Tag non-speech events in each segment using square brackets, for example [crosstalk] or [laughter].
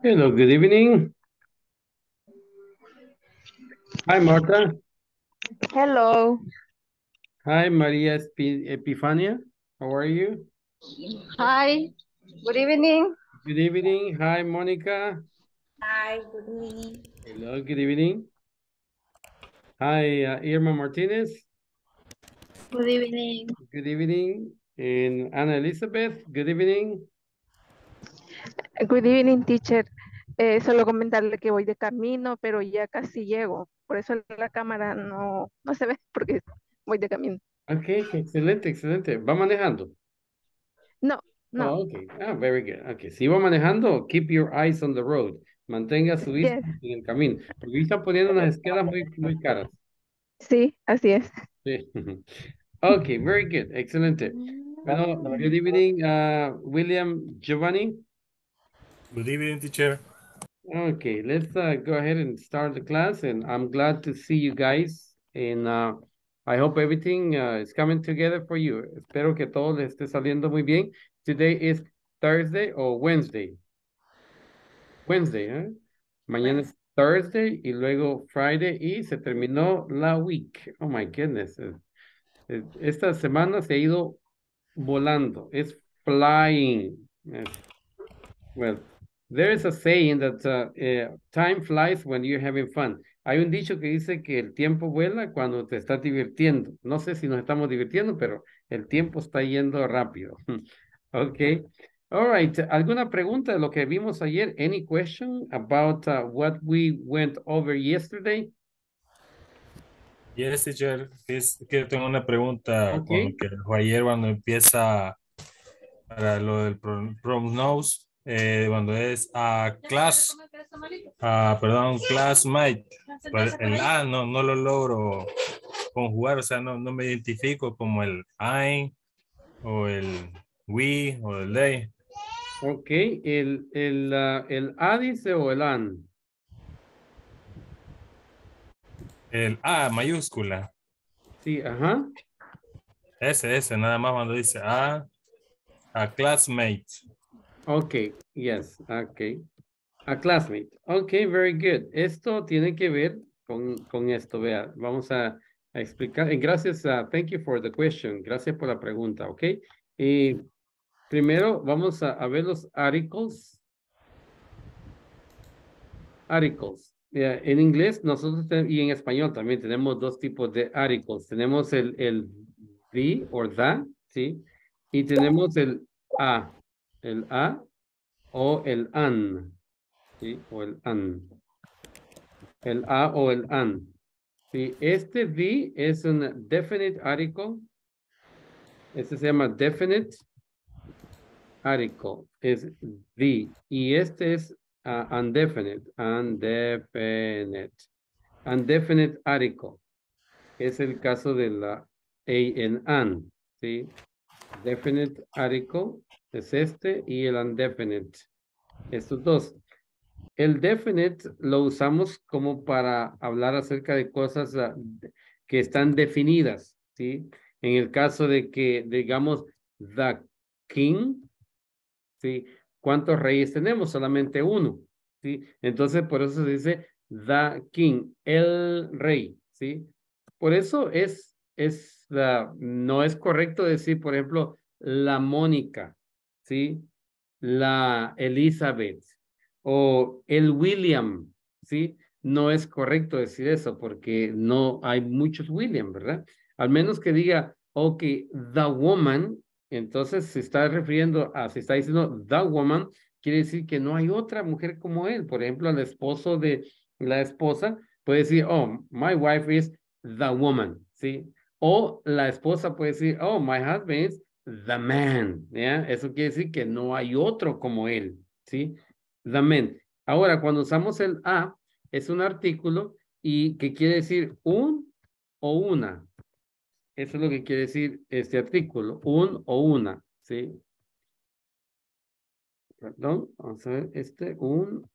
Hello, good evening. Hi, Marta. Hello. Hi, Maria Epi- Epifania. How are you? Hi. Good evening. Good evening. Hi, Monica. Hi, good evening. Hello, good evening. Hi, uh, Irma Martinez. Good evening. Good evening. And Ana Elizabeth, good evening. Good evening, teacher. Eh, solo comentarle que voy de camino, pero ya casi llego. Por eso la cámara no, no se ve, [laughs] porque voy de camino. Ok, excelente, excelente. ¿Va manejando? No, no. Oh, ok. Ah, very good. Ok, si va manejando, keep your eyes on the road. Mantenga su vista Yes. en el camino. Porque están poniendo unas esquelas muy, muy caras. Sí, así es. Sí. [laughs] Okay, very good. Excelente. Bueno, good evening, uh, William Giovanni. Good evening, teacher. Okay, let's uh, go ahead and start the class, and I'm glad to see you guys. And uh, I hope everything uh, is coming together for you. Espero que todo les esté saliendo muy bien. Today is Thursday or Wednesday. Wednesday, ¿eh? Mañana es Thursday y luego Friday y se terminó la week. Oh my goodness. Eh, eh, Esta semana se ha ido volando. It's flying. Yes. Well, there is a saying that uh, eh, time flies when you're having fun. Hay un dicho que dice que el tiempo vuela cuando te estás divirtiendo. No sé si nos estamos divirtiendo, pero el tiempo está yendo rápido. [laughs] Okay. All right. ¿Alguna pregunta de lo que vimos ayer? Any question about uh, what we went over yesterday? Yes, teacher. Es que tengo una pregunta Ok. con que ayer cuando empieza para lo del pro- pronounce, eh, cuando es a class, ah, perdón, classmate. Pues el A no, no lo logro conjugar, o sea, no, no me identifico como el I o el we o el they. Ok. ¿El, el, uh, el A dice o el AN? El A mayúscula, Sí, ajá. ese, ese, nada más cuando dice a, a classmate. Okay, yes, okay. A classmate. Okay, very good. Esto tiene que ver con, con esto, vea. Vamos a, a explicar. Gracias, uh, thank you for the question. Gracias por la pregunta, ok. Y primero vamos a, a ver los articles. Articles. Yeah, en inglés nosotros y en español también tenemos dos tipos de articles. Tenemos el, el the or the, ¿sí? Y tenemos el a, el a o el an, ¿sí? O el an. El a o el an. Sí, este the es un definite article. Este se llama definite article. Es the. Y este es ah, undefinite. Undefinite. Undefinite article. Es el caso de la a en an. ¿sí? Definite article es este y el undefinite. Estos dos. El definite lo usamos como para hablar acerca de cosas ah, que están definidas, ¿sí? En el caso de que, digamos, the king, ¿sí? ¿Cuántos reyes tenemos? Solamente uno, ¿sí? Entonces, por eso se dice the king, el rey, ¿sí? Por eso es, es, la- no es correcto decir, por ejemplo, la Mónica, ¿sí? La Elizabeth o el William, ¿sí? No es correcto decir eso porque no hay muchos William, ¿verdad? Al menos que diga, ok, the woman, entonces se está refiriendo a, se está diciendo the woman, quiere decir que no hay otra mujer como él. Por ejemplo, el esposo de la esposa puede decir, oh, my wife is the woman, ¿sí? O la esposa puede decir, oh, my husband is the man, ¿ya? Eso quiere decir que no hay otro como él, ¿sí? The man. Ahora, cuando usamos el a, es un artículo y que quiere decir un o una. Eso es lo que quiere decir este artículo, un o una, ¿sí? Perdón, vamos a ver, este, un,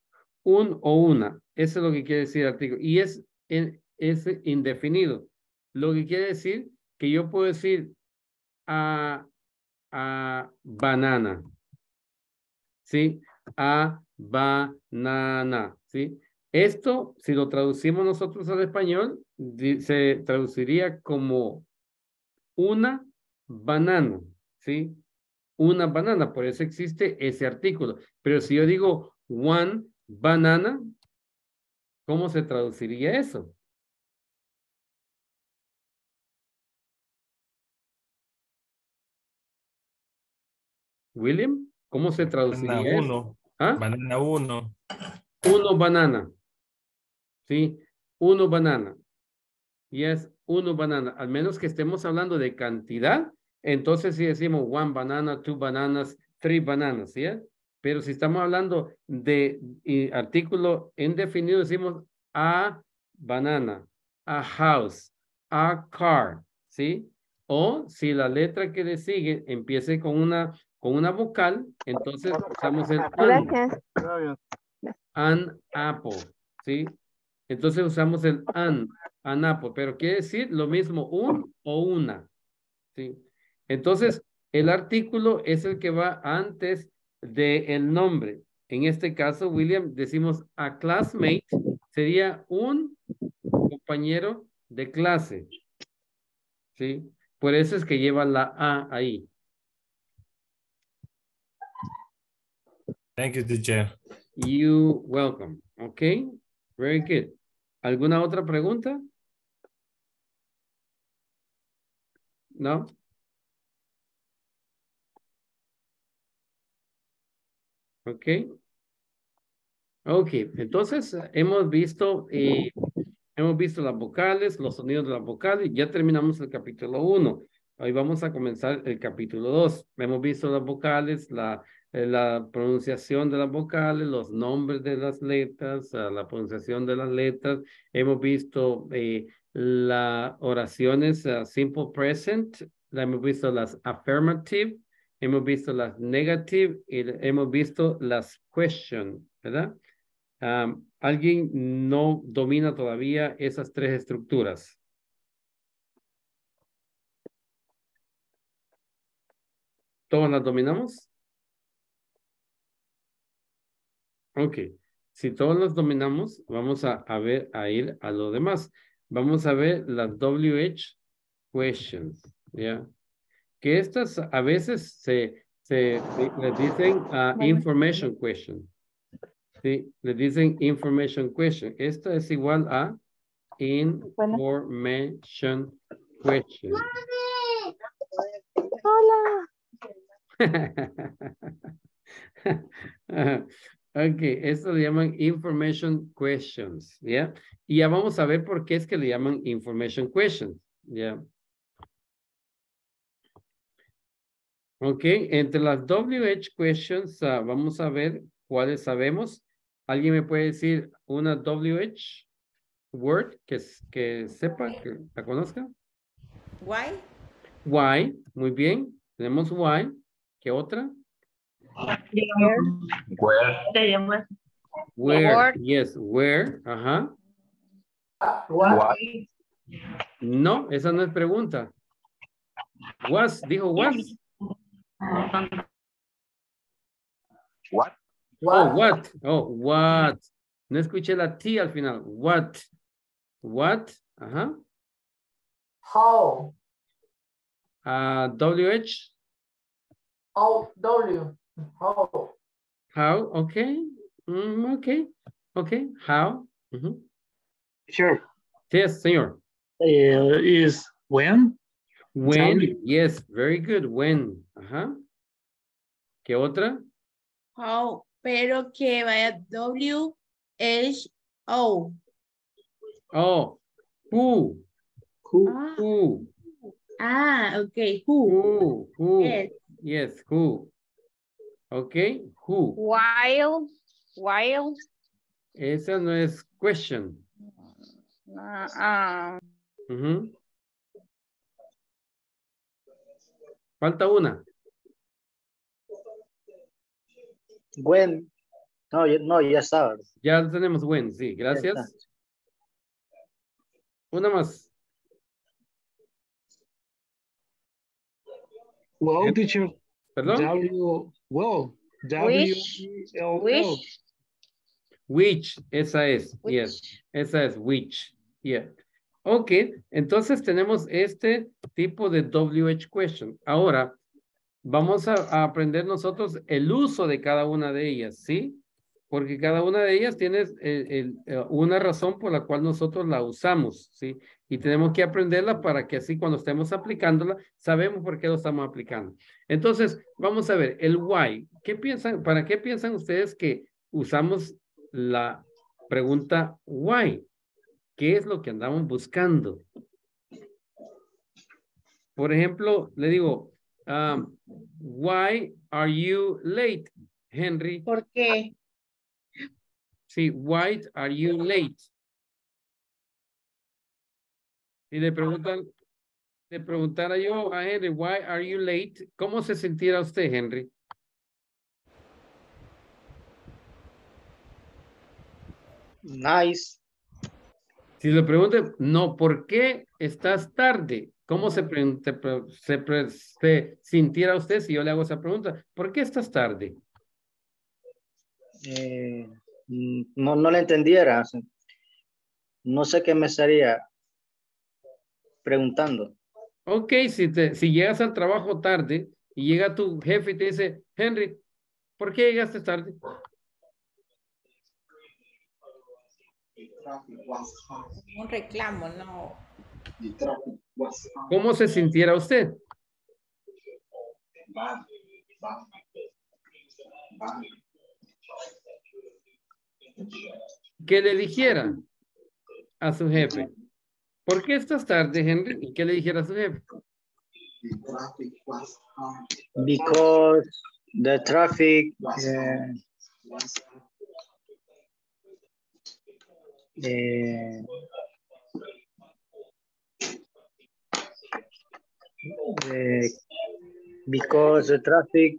un o una. Eso es lo que quiere decir el artículo. Y es, es indefinido. Lo que quiere decir que yo puedo decir a, a banana, ¿sí? A banana, ¿sí? Esto, si lo traducimos nosotros al español, se traduciría como una banana, ¿sí? Una banana, por eso existe ese artículo. Pero si yo digo one banana, ¿cómo se traduciría eso? William, ¿cómo se traduciría Banana uno. ¿Ah? Banana uno. Uno banana. ¿Sí? Uno banana. Yes, uno banana. Al menos que estemos hablando de cantidad, entonces si decimos one banana, two bananas, three bananas, ¿sí? Pero si estamos hablando de y, artículo indefinido, decimos a banana, a house, a car, ¿sí? O si la letra que le sigue empiece con una, con una vocal, entonces usamos el an Gracias. an apple, ¿sí? Entonces usamos el an, an apple, pero quiere decir lo mismo un o una, ¿sí? Entonces, el artículo es el que va antes del nombre. En este caso, William, decimos a classmate sería un compañero de clase, ¿sí? Por eso es que lleva la A ahí. Thank you, teacher. You welcome. Okay, very good. ¿Alguna otra pregunta? No. Okay. Okay, entonces eh, hemos visto, eh, hemos visto las vocales, los sonidos de las vocales, ya terminamos el capítulo 1. Hoy vamos a comenzar el capítulo 2. Hemos visto las vocales, la, la pronunciación de las vocales, los nombres de las letras, la pronunciación de las letras. Hemos visto eh, las oraciones ah, simple present, hemos visto las affirmative, hemos visto las negative y hemos visto las question, ¿verdad? ¿Alguien no domina todavía esas tres estructuras? ¿Todos las dominamos? Ok. Si todos las dominamos, vamos a, a ver, a ir a lo demás. Vamos a ver las WH questions, ¿ya? Que estas a veces se, se les dicen ah, information question. Sí, le dicen information question. Esta es igual a information question. Hola. [laughs] ok, esto le llaman information questions, ¿ya? Y ya vamos a ver por qué es que le llaman information questions, ¿ya? Ok, entre las WH questions, ah, vamos a ver cuáles sabemos. ¿Alguien me puede decir una WH word que, que sepa, que la conozca? Why? Why, muy bien. Tenemos why. ¿Qué otra? Where? Where. Word. Yes, where. Ajá. What? No, esa no es pregunta. Was, dijo was. What? Oh, what? Oh, what? No escuché la T al final. What? What? Ajá. How? Ah, WH. How? W? How? How? Okay. Mm, okay. Okay. How? Ujú. Sure. Yes, señor. Uh, is when? When? W. Yes, very good. When? Ajá. ¿Qué otra? How, pero que vaya W, H, O. Oh, who? Who? Ah, Who? ah, ok, who. Who? Who? Yes. Yes, who? Okay, who? While, while, Esa no es question. uh, um, Ujú. Falta una. When? No, ya- no, ya estaba. Ya tenemos when, sí, gracias. Una más. Well, Yep. teacher. ¿Perdón? W. Well. W. Wish. E L L. wish, Which, esa es, Which. yes, esa es which, yeah. Ok, entonces tenemos este tipo de WH question. Ahora, vamos a, a aprender nosotros el uso de cada una de ellas, ¿sí? Porque cada una de ellas tiene el- el, eh, una razón por la cual nosotros la usamos, ¿sí? Y tenemos que aprenderla para que así cuando estemos aplicándola, sabemos por qué lo estamos aplicando. Entonces, vamos a ver, el why. ¿Qué piensan, para qué piensan ustedes que usamos la pregunta why? ¿Qué es lo que andamos buscando? Por ejemplo, le digo, um, why are you late, Henry? ¿Por qué? Sí, why are you late? Y le preguntan, le preguntara yo a Henry, why are you late? ¿Cómo se sintiera usted, Henry? Nice. Si le preguntan, no, ¿por qué estás tarde? ¿Cómo se, se se sintiera usted si yo le hago esa pregunta? ¿Por qué estás tarde? Eh, no, no le entendiera. No sé qué me estaría preguntando. Ok, si, te, si llegas al trabajo tarde y llega tu jefe y te dice, Henry, ¿por qué llegaste tarde? Un reclamo, no. ¿Cómo se sintiera usted? Que le dijera a su jefe, ¿por qué estás tarde, Henry? ¿Y qué le dijera a su jefe? Because the traffic. eh, eh, eh, because the traffic.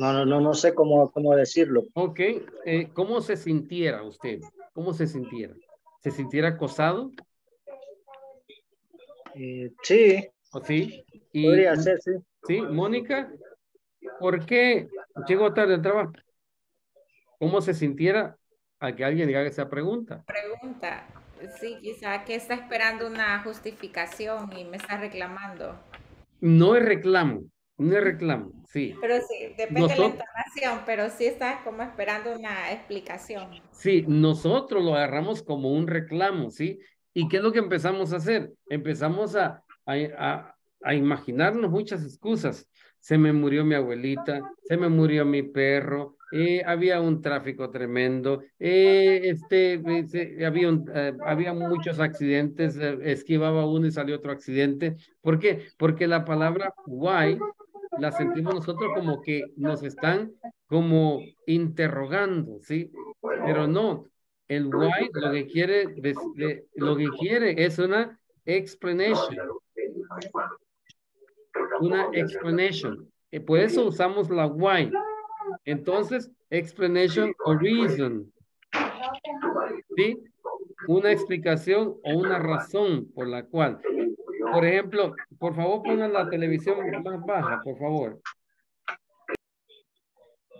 No, no, no, no sé cómo, cómo decirlo. Ok, eh, ¿cómo se sintiera usted? ¿Cómo se sintiera? ¿Se sintiera acosado? Eh, sí, ¿O sí? Y, podría ser, sí. Sí, Mónica, ¿por qué llegó tarde al trabajo? ¿Cómo se sintiera a que alguien le haga esa pregunta? Pregunta. Sí, quizá que está esperando una justificación y me está reclamando. No es reclamo, es reclamo, sí. Pero sí, depende de la Nosotros- entonación, pero sí está como esperando una explicación. Sí, nosotros lo agarramos como un reclamo, ¿sí? ¿Y qué es lo que empezamos a hacer? Empezamos a, a, a- a imaginarnos muchas excusas. Se me murió mi abuelita, se me murió mi perro, eh, había un tráfico tremendo, eh, este, eh, había, un, eh, había muchos accidentes, eh, esquivaba uno y salió otro accidente. ¿Por qué? Porque la palabra why la sentimos nosotros como que nos están como interrogando, ¿sí? Pero no, el why lo que quiere, lo que quiere es una explanation. Una explanation. Por eso usamos la why. Entonces, explanation o reason. ¿Sí? Una explicación o una razón por la cual. Por ejemplo, por favor, pongan la televisión más baja, por favor.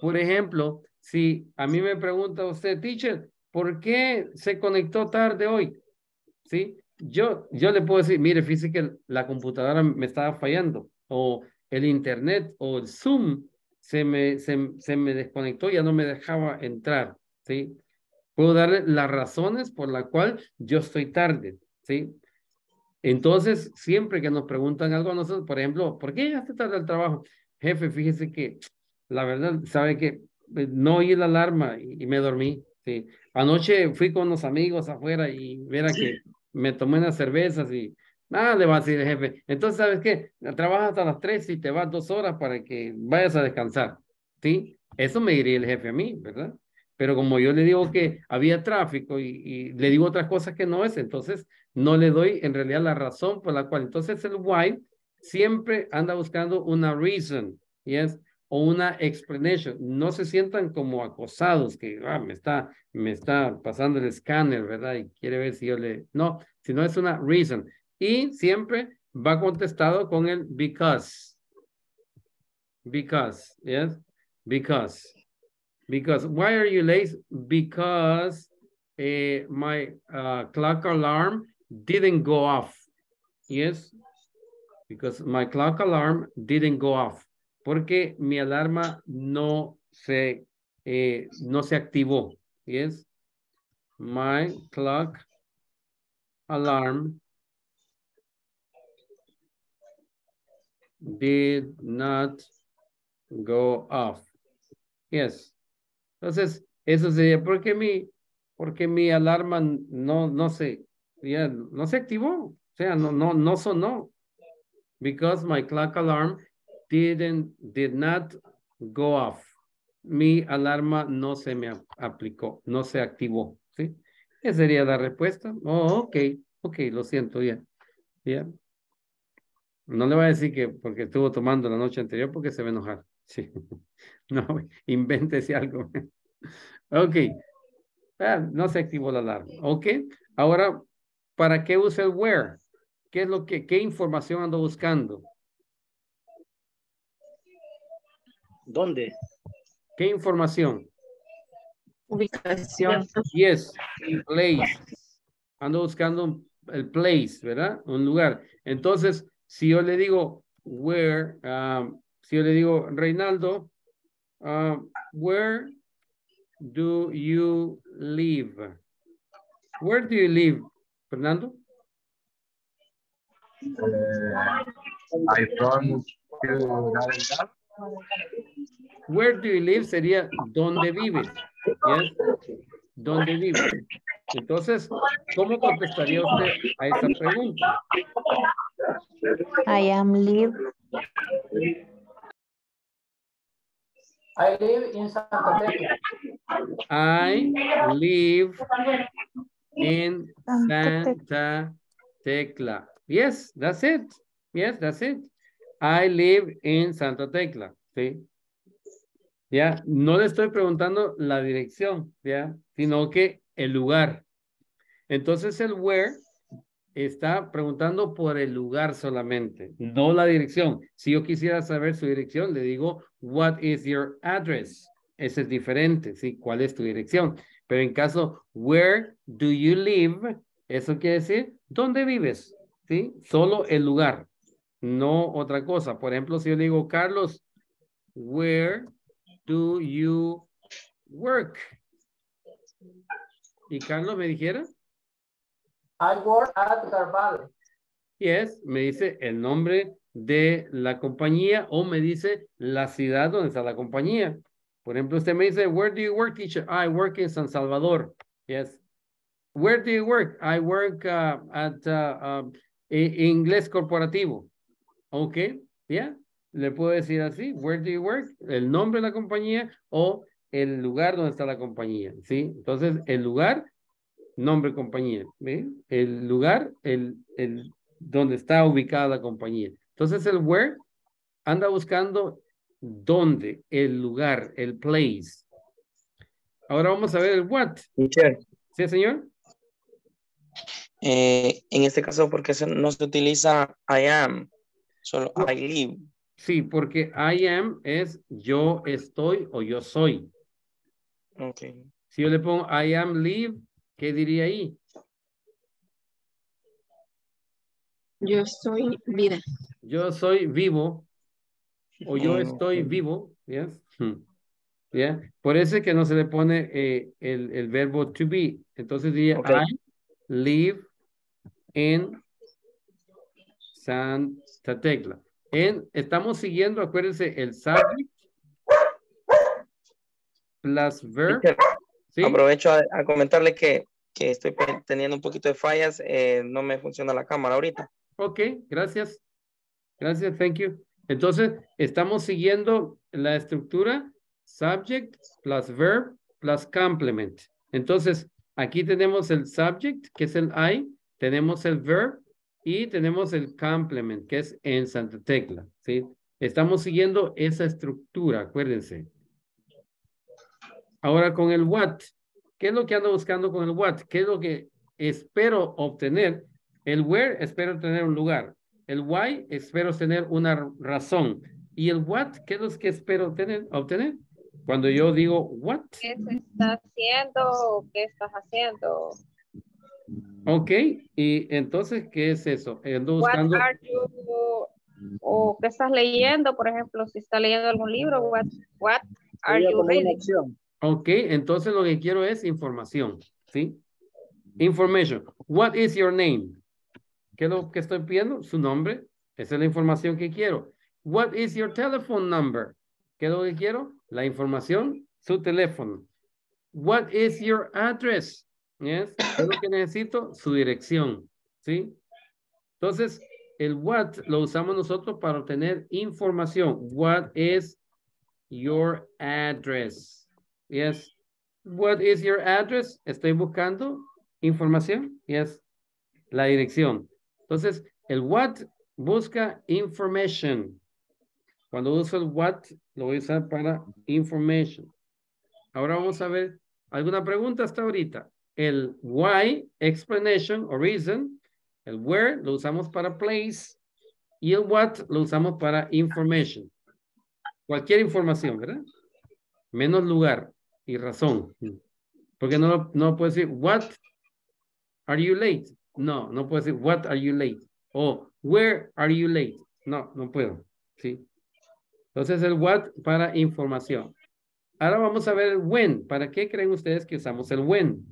Por ejemplo, si a mí me pregunta usted, teacher, ¿por qué se conectó tarde hoy? ¿Sí? Yo, yo le puedo decir, mire, fíjese que la computadora me estaba fallando, o el internet, o el Zoom se me, se, se me desconectó, ya no me dejaba entrar, ¿sí? Puedo darle las razones por la cual yo estoy tarde, ¿sí? Entonces, siempre que nos preguntan algo a nosotros, por ejemplo, ¿por qué llegaste tarde al trabajo? Jefe, fíjese que la verdad, sabe que eh, no oí la alarma y, y me dormí. Sí. Anoche fui con unos amigos afuera y viera que me tomé unas cervezas y nada le va a decir el jefe. Entonces, ¿sabes qué? Trabajas hasta las tres y te vas dos horas para que vayas a descansar. ¿Sí? Eso me diría el jefe a mí, ¿verdad? Pero como yo le digo que había tráfico y, y le digo otras cosas que no es, entonces no le doy en realidad la razón por la cual. Entonces el why siempre anda buscando una reason, ¿yes? O una explanation. No se sientan como acosados, que ah, me, está, me está pasando el escáner, ¿verdad? Y quiere ver si yo le... No, sino es una reason. Y siempre va contestado con el because. Because, ¿yes? Because. Because, why are you late? Because eh, my uh, clock alarm didn't go off. Yes, because my clock alarm didn't go off. Porque mi alarma no se, eh, no se activó. Yes, my clock alarm did not go off. Yes. Entonces, eso sería porque mi, porque mi alarma no, no se, ya, no se activó. O sea, no, no, no sonó. Because my clock alarm didn't, did not go off. Mi alarma no se me ap- aplicó, no se activó. ¿Sí? Esa sería la respuesta. Oh, ok, ok, lo siento, ya. Ya. No le voy a decir que porque estuvo tomando la noche anterior porque se va a enojar. Sí. [laughs] No, invéntese algo. [laughs] Ok. Ah, no se activó la alarma. Ok. Ahora, ¿para qué usa el where? ¿Qué es lo que, qué información ando buscando? ¿Dónde? ¿Qué información? Ubicación. Yes, place. Ando buscando el place, ¿verdad? Un lugar. Entonces, si yo le digo where, um, si yo le digo Reinaldo, uh, where do you live? Where do you live, Fernando? I from Where do you live sería ¿dónde vives? Yes. ¿Dónde vives? Entonces, ¿cómo contestaría usted a esa pregunta? I am live. I live in Santa Tecla. I live in Santa Tecla. Yes, that's it. Yes, that's it. I live in Santa Tecla. Sí. Ya, no le estoy preguntando la dirección, ya, sino que el lugar. Entonces el where está preguntando por el lugar solamente, no la dirección. Si yo quisiera saber su dirección, le digo, what is your address? Ese es diferente, ¿sí? ¿Cuál es tu dirección? Pero en caso, where do you live? Eso quiere decir, ¿dónde vives? ¿Sí? Solo el lugar, no otra cosa. Por ejemplo, si yo le digo, Carlos, where do you work? Y Carlos me dijera, I work at Carvalho. Yes, me dice el nombre de la compañía o me dice la ciudad donde está la compañía. Por ejemplo, usted me dice, where do you work, teacher? I work in San Salvador. Yes. Where do you work? I work uh, at uh, um, inglés corporativo. Ok, ya. Le puedo decir así, where do you work? El nombre de la compañía o el lugar donde está la compañía. ¿Sí? Entonces, el lugar nombre compañía. El lugar, el, el, donde está ubicada la compañía. Entonces el where anda buscando dónde, el lugar, el place. Ahora vamos a ver el what. Teacher, ¿Sí, señor? eh, en este caso, ¿por qué se- no se utiliza I am? Solo I live. Sí, porque I am es yo estoy o yo soy. Ok. Si yo le pongo I am live, ¿qué diría ahí? Yo soy vida. Yo soy vivo o yo Mm, estoy vivo, yes. Hmm. Yeah. Por eso es que no se le pone eh, el, el verbo to be. Entonces diría. I live in Santa Tecla. En, estamos siguiendo, acuérdense, el subject plus verb. Aprovecho a, a comentarle que, que estoy teniendo un poquito de fallas. eh, no me funciona la cámara ahorita. Ok, gracias. Gracias, thank you. Entonces, estamos siguiendo la estructura subject plus verb plus complement. Entonces, aquí tenemos el subject, que es el I, tenemos el verb y tenemos el complement, que es en Santa Tecla, ¿sí? Estamos siguiendo esa estructura, acuérdense. Ahora con el what, ¿qué es lo que ando buscando con el what? ¿Qué es lo que espero obtener? El where espero tener un lugar. El why espero tener una razón. Y el what, ¿qué es lo que espero tener, obtener? Cuando yo digo what, ¿Qué se está haciendo o qué estás haciendo? ok, y entonces, ¿qué es eso? Ando What buscando, are you o qué estás leyendo, por ejemplo, si está leyendo algún libro, what, what are you reading? ok, entonces lo que quiero es información, ¿sí? Information. What is your name? ¿Qué es lo que estoy pidiendo? Su nombre. Esa es la información que quiero. What is your telephone number? ¿Qué es lo que quiero? La información, su teléfono. What is your address? Yes. ¿Qué es lo que necesito? Su dirección. ¿Sí? Entonces, el what lo usamos nosotros para obtener información. What is your address? Yes. What is your address? Estoy buscando información. Yes. La dirección. Entonces, el what busca information. Cuando uso el what, lo voy a usar para information. Ahora vamos a ver alguna pregunta hasta ahorita. El why, explanation o reason. El where lo usamos para place. Y el what lo usamos para information. Cualquier información, ¿verdad? Menos lugar y razón. Porque no, no puedo decir, what are you late? No, no puedo decir, what are you late? O, where are you late? No, no puedo. ¿sí? Entonces el what para información. Ahora vamos a ver el when. ¿Para qué creen ustedes que usamos el when?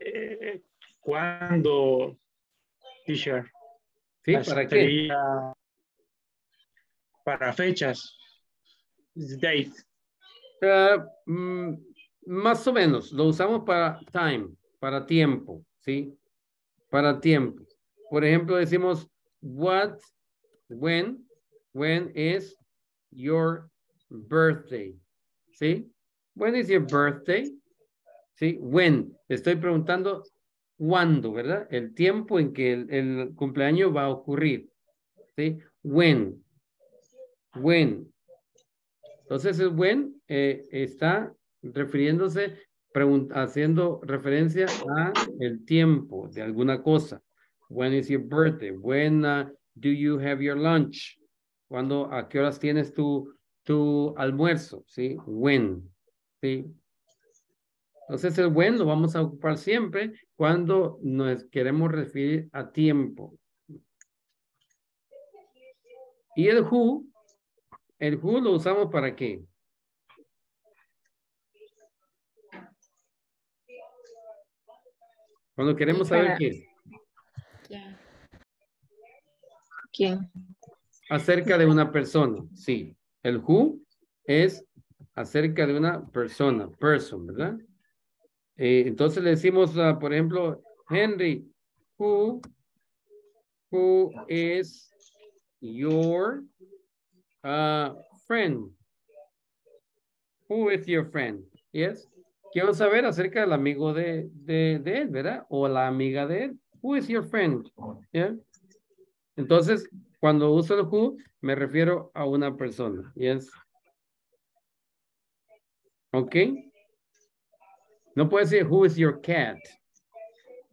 Eh, ¿Cuándo, teacher? ¿Sí? ¿Para qué? Para fechas. Date. Eh, mm, más o menos, lo usamos para time, para tiempo, ¿sí? Para tiempo. Por ejemplo, decimos, what, when, when is your birthday? ¿Sí? When is your birthday? ¿Sí? When. Estoy preguntando cuándo, ¿verdad? El tiempo en que el, cumpleaños va a ocurrir. ¿Sí? When. When. Entonces when eh, está refiriéndose, haciendo referencia a el tiempo de alguna cosa. When is your birthday? When uh, do you have your lunch? Cuando, a qué horas tienes tu, tu almuerzo? ¿Sí? When. ¿Sí? Entonces el when lo vamos a ocupar siempre cuando nos queremos referir a tiempo. Y el who, el who lo usamos para qué? Cuando queremos saber qué, ¿Quién? acerca de una persona, sí. El who es acerca de una persona, person, ¿verdad? Eh, entonces le decimos, ah, por ejemplo, Henry, who, who is your ah, friend? Who is your friend? Yes. Quiero saber acerca del amigo de, de, él, ¿verdad? O la amiga de él. Who is your friend? Entonces, cuando uso el who, me refiero a una persona. Yes. Ok. No puede decir who is your cat.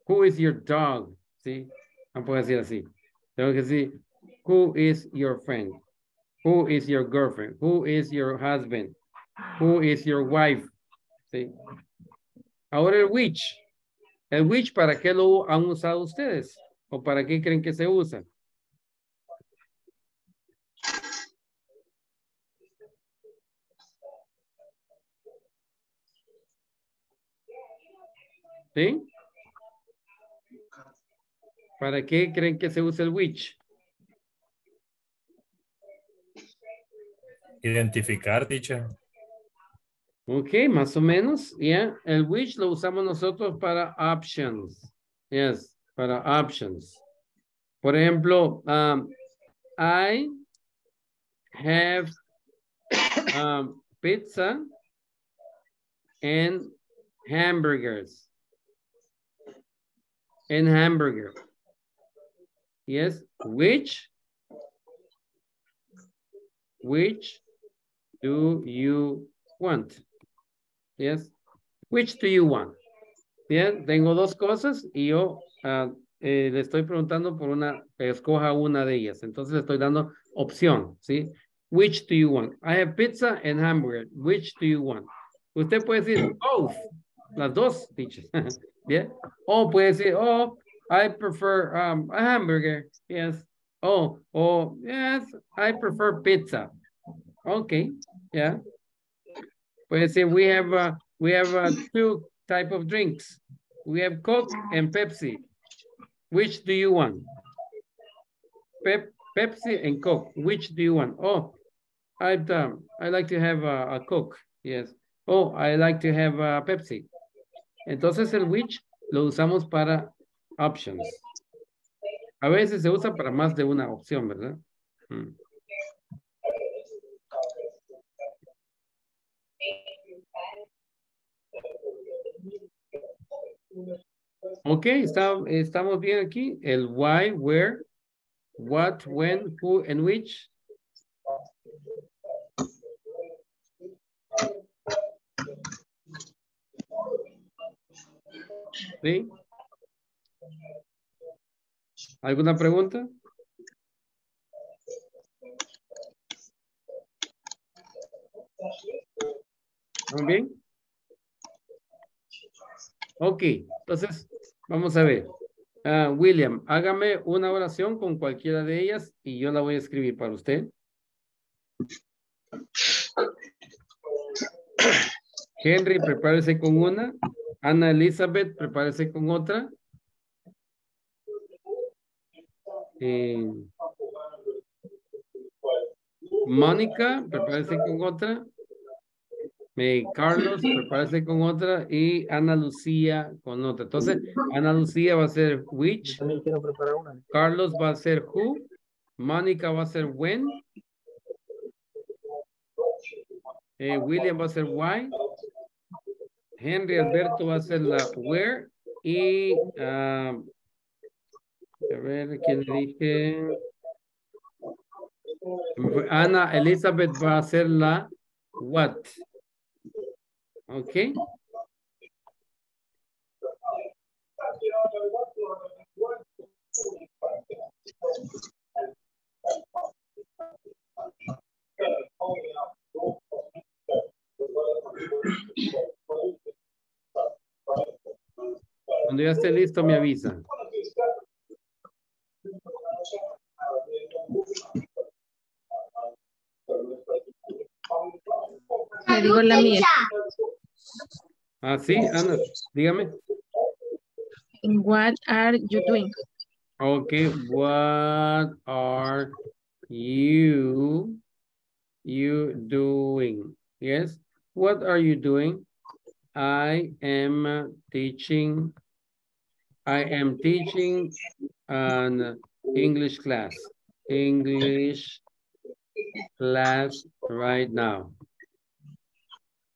Who is your dog. ¿Sí? No puedo decir así. Tengo que decir who is your friend. Who is your girlfriend. Who is your husband. Who is your wife. ¿Sí? Ahora el which. El which, ¿para qué lo han usado ustedes? ¿O para qué creen que se usa? ¿Sí? ¿Para qué creen que se usa el which? Identificar, teacher. Ok, más o menos, ya. El which lo usamos nosotros para options. Yes, para options. Por ejemplo, um, I have um, pizza and hamburgers. And hamburger. Yes, which, which do you want? Yes. Which do you want? Bien, tengo dos cosas y yo ah, eh, le estoy preguntando por una, escoja una de ellas. Entonces le estoy dando opción, ¿sí? Which do you want? I have pizza and hamburger. Which do you want? Usted puede decir both. Las dos, teachers. yeah. [laughs] O puede decir, oh, I prefer um, a hamburger. Yes. Oh, oh, yes, I prefer pizza. Okay, yeah. Puede decir, we have, uh, we have uh, two type of drinks. We have Coke and Pepsi. Which do you want? Pep, Pepsi and Coke. Which do you want? Oh, I'd, um, I like to have a, a Coke. Yes. Oh, I like to have a Pepsi. Entonces el which lo usamos para options. A veces se usa para más de una opción, ¿verdad? Mm. Ok, está, estamos bien aquí. El why, where, what, when, who, and which. ¿Sí? ¿Alguna pregunta? ¿Muy bien? Ok, entonces vamos a ver. Ah, William, hágame una oración con cualquiera de ellas y yo la voy a escribir para usted. Henry, prepárese con una. Ana Elizabeth, prepárese con otra. Eh, Mónica, prepárese con otra. Eh, Carlos, prepárese con otra. Y Ana Lucía con otra. Entonces, Ana Lucía va a ser which. Carlos va a ser who. Mónica va a ser when. Eh, William va a ser why. Henry Alberto va a ser la where. Y ah, a ver, ¿quién le dije? Ana Elizabeth va a ser la what. Ok. Cuando ya esté listo, me avisan. Le digo la mía. Ah, sí, Ana, dígame. What are you doing? Okay, what are you you doing? Yes, what are you doing? I am teaching. I am teaching an English class. English class right now.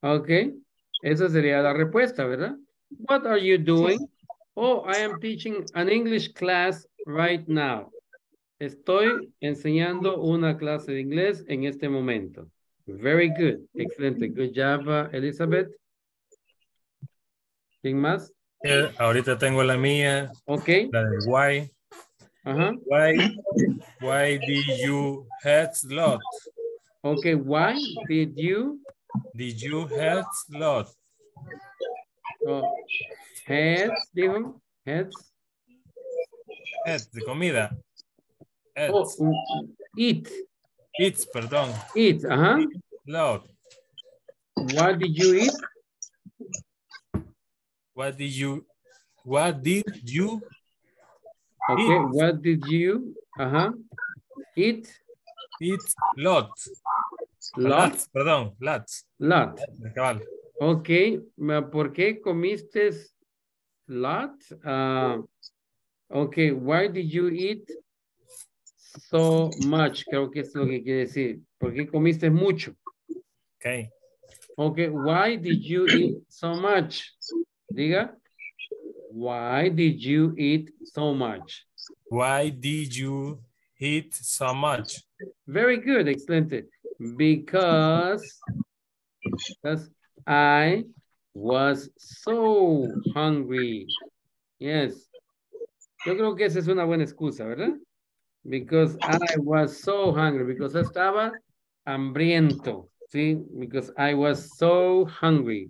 Okay, esa sería la respuesta, ¿verdad? What are you doing? Oh, I am teaching an English class right now. Estoy enseñando una clase de inglés en este momento. Very good. Excelente. Good job, uh, Elizabeth. ¿Quién más? Eh, ahorita tengo la mía. Ok. La de why. Ajá. Why, why did you have lot? Okay, why did you Did you have lot? oh, heads, dijo? Heads. Heads, de comida. Heads. Oh, mm, eat. Eats, perdón. Eat, ajá. Lot. What did you eat? What did you, what did you Okay, Eat. what did you, ajá, eat? eat? Lot. Lot, Lots, perdón, lots. lot. Cabal. Ok, ¿por qué comiste lot? Ah, ok, why did you eat so much? Creo que es lo que quiere decir. ¿Por qué comiste mucho? Ok. Ok, why did you eat so much? Diga, why did you eat so much? Why did you eat so much? Very good, excelente. Because, because I was so hungry. Yes. Yo creo que esa es una buena excusa, ¿verdad? Because I was so hungry. Because estaba hambriento, ¿sí? Because I was so hungry.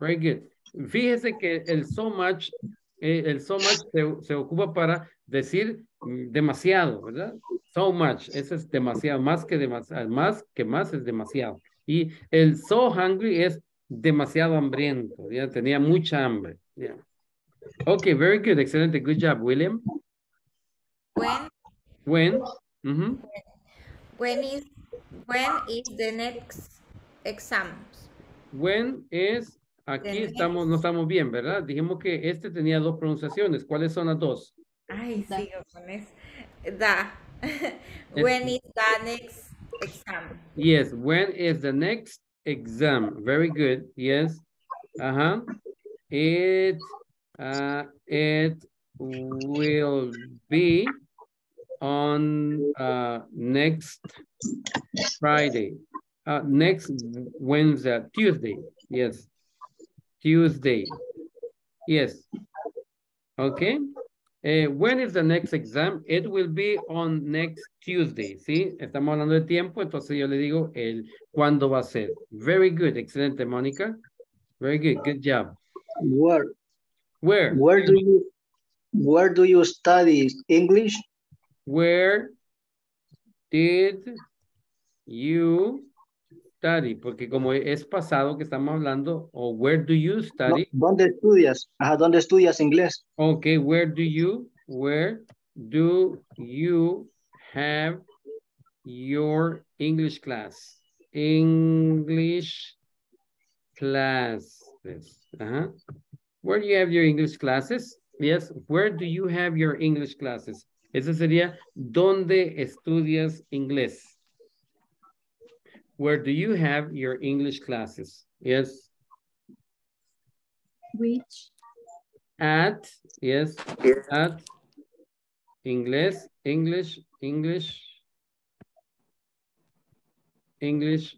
Very good. Fíjese que el so much, eh, el so much se, se ocupa para decir mm, demasiado, ¿verdad? So much, eso es demasiado, más que demasiado, más que más es demasiado. Y el so hungry es demasiado hambriento, ya tenía mucha hambre. Yeah. Okay, very good, excelente, good job, William. When, When, when is, when is the next exam? When es, aquí estamos, no estamos bien, ¿verdad? Dijimos que este tenía dos pronunciaciones. ¿Cuáles son las dos? Ay, sí, eso. Da. [laughs] When is the next exam? Yes, when is the next exam? Very good, yes. Uh-huh. It, uh, it will be on uh, next Friday. Uh, next Wednesday, Tuesday, yes. Tuesday, yes. Okay. Eh, when is the next exam? It will be on next Tuesday, ¿sí? Estamos hablando de tiempo, entonces yo le digo el cuándo va a ser. Very good, excelente, Mónica. Very good, good job. Where, Where? where do you, where do you study English? Where did you study? Porque como es pasado que estamos hablando, o where do you study? ¿Dónde estudias? Ajá, ¿dónde estudias inglés? Okay, where do you, where do you have your English class? English classes. Uh-huh. Where do you have your English classes? Yes, where do you have your English classes? Ese sería, ¿dónde estudias inglés? Where do you have your English classes? Yes, Which at, yes, at English, English, English, English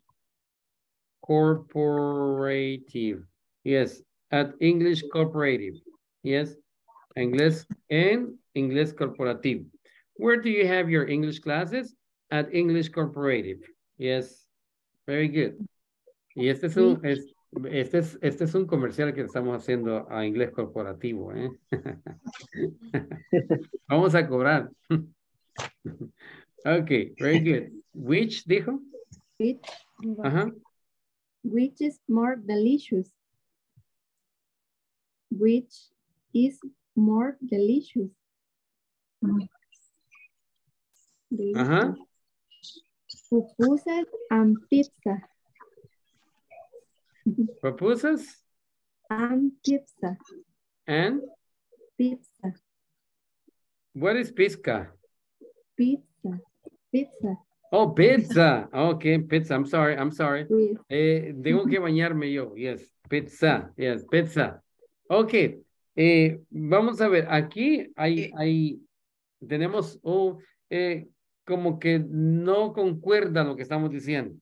corporative. Yes, at English corporative. Yes, English and English corporative. Where do you have your English classes? At English corporative. Yes, very good. Y este es un, es- este es, este es un comercial que estamos haciendo a inglés corporativo, ¿eh? [laughs] Vamos a cobrar. [laughs] Okay, very good. Which dijo? Which, Ajá. which is more delicious? Which is more delicious? Ajá. Pupusas and pizza. Pupusas And pizza. and Pizza. what is pizca? Pizza. Pizza. Oh, pizza. Okay, pizza. I'm sorry, I'm sorry. Eh, tengo que bañarme yo. Yes, pizza. Yes, pizza. Ok. eh, vamos a ver. Aquí hay, hay, tenemos un, eh, como que no concuerda lo que estamos diciendo.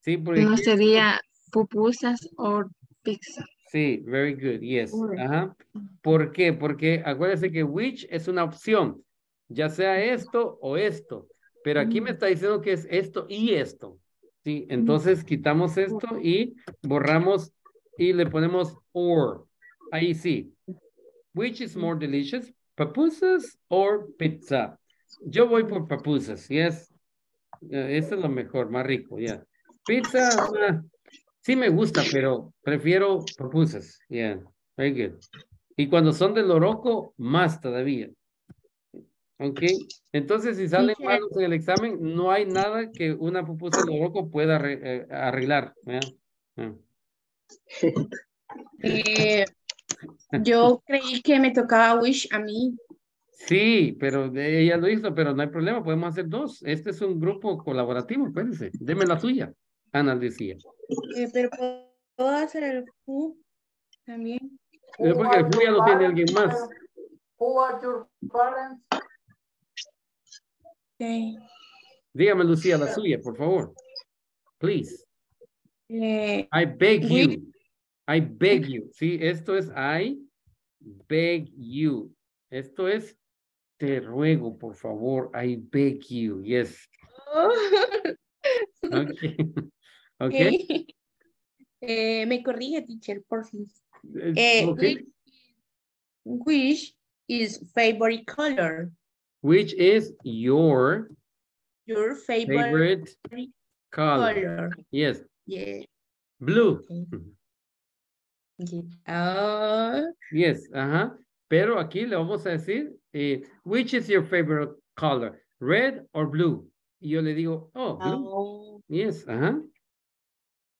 Sí, porque No sería pupusas o pizza. Sí, very good, yes. Ajá. ¿Por qué? Porque acuérdense que which es una opción, ya sea esto o esto, pero aquí me está diciendo que es esto y esto. Sí, entonces quitamos esto y borramos y le ponemos or. Ahí sí. Which is more delicious, pupusas or pizza? Yo voy por pupusas, yes. Eh, Eso es lo mejor, más rico, ya. Pizza, ah, sí me gusta, pero prefiero pupusas, yeah. Very good. Y cuando son de loroco, más todavía. Ok, entonces si salen malos en el examen, no hay nada que una pupusa de loroco pueda eh, arreglar. ¿verdad? Ah. Eh, yo creí que me tocaba wish a mí. Sí, pero ella lo hizo, pero no hay problema, podemos hacer dos. Este es un grupo colaborativo, acuérdense. Deme la suya, Ana decía. Eh, pero puedo hacer el who también. Eh, Porque el ya lo tiene alguien más. Who are your parents? Okay. Dígame, Lucía, la suya, por favor. Please. Eh, I beg we- you. I beg you. Sí, esto es I beg you. Esto es te ruego, por favor. I beg you. Yes. Okay. [laughs] Okay. Eh, me corrige, teacher, por si. Eh, Eh, okay. which, which is favorite color? Which is your Your favorite, favorite color? color? Yes, Yeah. blue. yeah. Ah, Yes, ajá. Pero aquí le vamos a decir, eh, which is your favorite color? Red or blue? Y yo le digo, oh, blue. oh. Yes, ajá.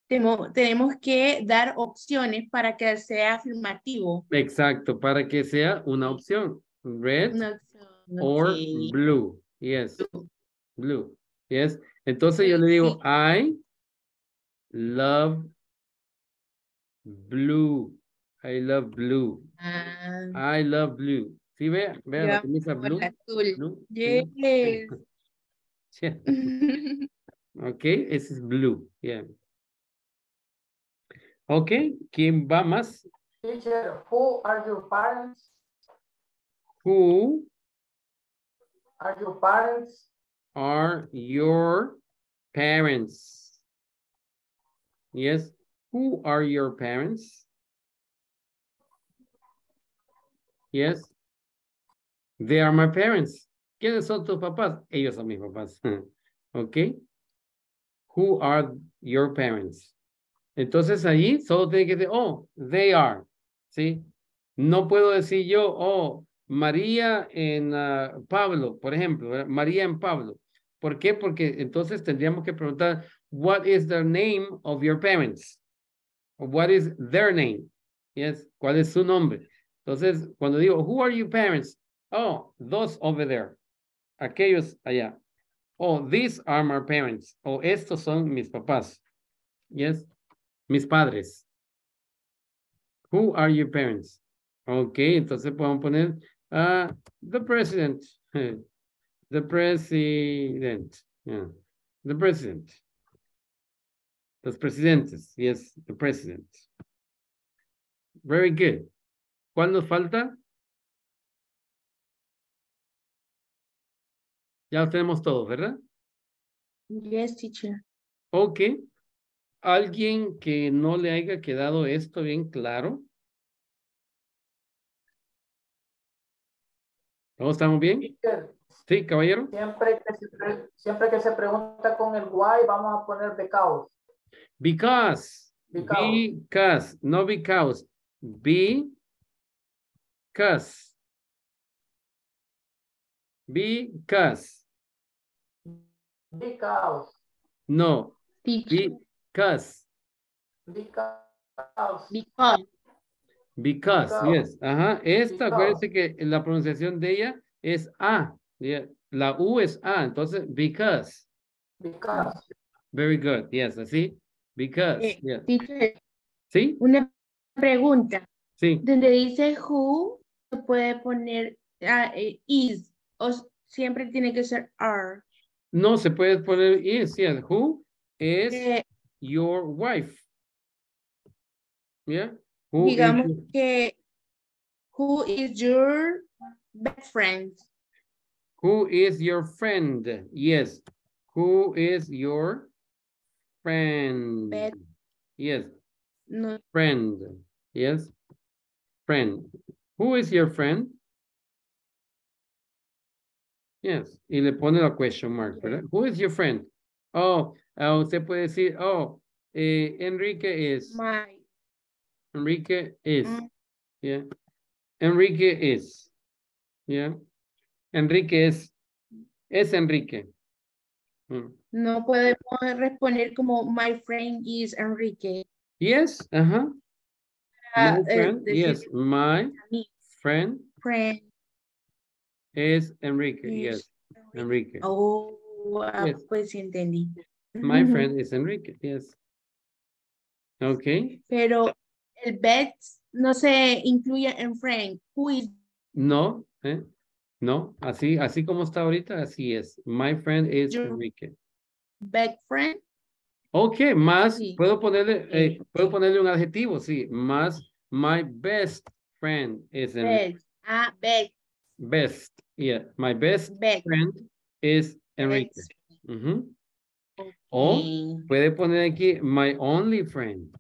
Temo- tenemos que dar opciones para que sea afirmativo. Exacto, para que sea una opción. Red or blue. Yes, blue. Yes. Entonces yo le digo, I love blue. I love blue. Ah, I love blue. ¿Sí ve? Vea la camisa por blue. azul. blue, sí. Yes. Sí. [laughs] Ok, ese es blue. Yeah. Ok, ¿quién va más? Teacher, who are your parents? Who Are your parents? are your parents? Yes. Who are your parents? Yes. They are my parents. ¿Quiénes son tus papás? Ellos son mis papás. [laughs] Ok. Who are your parents? Entonces ahí solo tiene que decir, oh, they are. ¿Sí? No puedo decir yo, oh, María en ah, Pablo, por ejemplo. María en Pablo. ¿Por qué? Porque entonces tendríamos que preguntar, what is the name of your parents? What is their name? Yes, ¿cuál es su nombre? Entonces, cuando digo, who are your parents? Oh, those over there. Aquellos allá. Oh, these are my parents. Oh, estos son mis papás. Yes, mis padres. Who are your parents? Ok, entonces podemos poner ah, the president. [laughs] The president. Yeah. The president. Los presidentes. Yes, the president. Very good. ¿Cuál nos falta? Ya lo tenemos todos, ¿verdad? Yes, teacher. Ok. ¿Alguien que no le haya quedado esto bien claro? ¿Todos estamos bien? Sí, caballero. siempre que se, pre- siempre que se pregunta con el why, vamos a poner because. Because. Because. Because. No because. Because. Because. Because. No. Because. Because. Because. Because, Because. yes. Ajá. Esta, Because. acuérdense que la pronunciación de ella es A. yeah, La U es A. Entonces, because. Because. Very good. Yes, así. Because. Eh, yeah. Teacher, ¿Sí? una pregunta. Sí. Donde dice who, se puede poner eh, is o siempre tiene que ser are. No, se puede poner is, yes. Who is Eh, your wife? Yeah. Who is digamos your- que who is your best friend? Who is your friend? Yes. Who is your friend? Yes, No, friend. Yes, friend. Who is your friend? Yes, y le pone la question mark, ¿verdad? Who is your friend? Oh, ah, usted puede decir, oh, eh, Enrique is. my. Enrique is. Mm. Yeah. Enrique is. Yeah. Enrique es. Es Enrique. Mm. No podemos responder como my friend is Enrique. Yes, uh-huh. Ah, My eh, friend, decir yes, my friend friend is Enrique. Yes, Enrique. Oh, ah, Yes. pues sí entendí. My friend is Enrique. Yes. Okay. Pero el bet no se incluye en friend. Who is No, eh? No, así, así como está ahorita, así es. My friend is Enrique. best friend? Ok, más, Sí. puedo ponerle, eh, puedo ponerle un adjetivo, sí. Más, my best friend is Enrique. Best. Ah, best. Best, yeah. My best friend is Enrique. O puede poner aquí my only friend.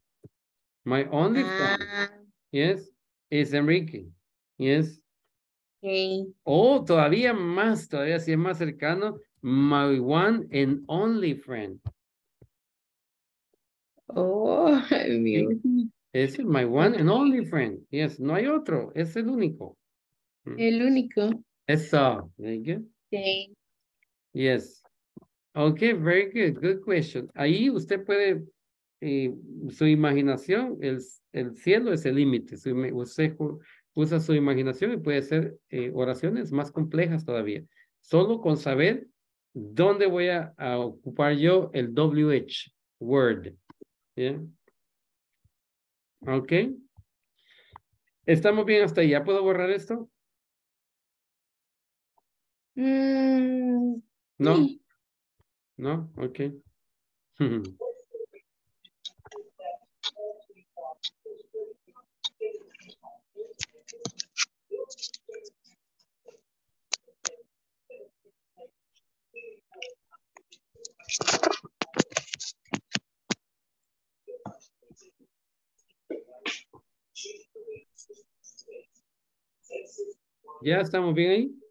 My only friend. Ah, Yes. Es Enrique. Yes. ok. O todavía más, todavía si es más cercano, my one and only friend. Oh, [laughs] Dios. Es my one and only friend. Yes, no hay otro, es el único. El único. Eso. Very good. Ok. Yes. Okay, very good. Good question. Ahí usted puede, eh, su imaginación, el, el cielo es el límite. Usted usa su imaginación y puede hacer eh, oraciones más complejas todavía. Solo con saber dónde voy a, a ocupar yo el WH, word. ¿Ya? Ok. Estamos bien hasta ahí. ¿Ya puedo borrar esto? Mm, No. sí. No, ok. [laughs] ¿Ya estamos bien ahí?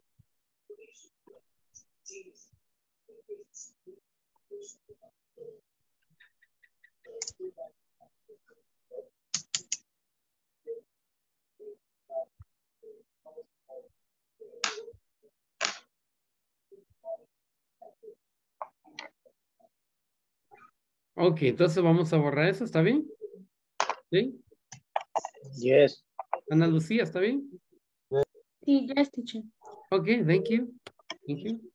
Ok, entonces vamos a borrar eso, ¿está bien? ¿Sí? Yes. Ana Lucía, ¿está bien? Sí, yes, teacher. Ok, thank you. Thank you.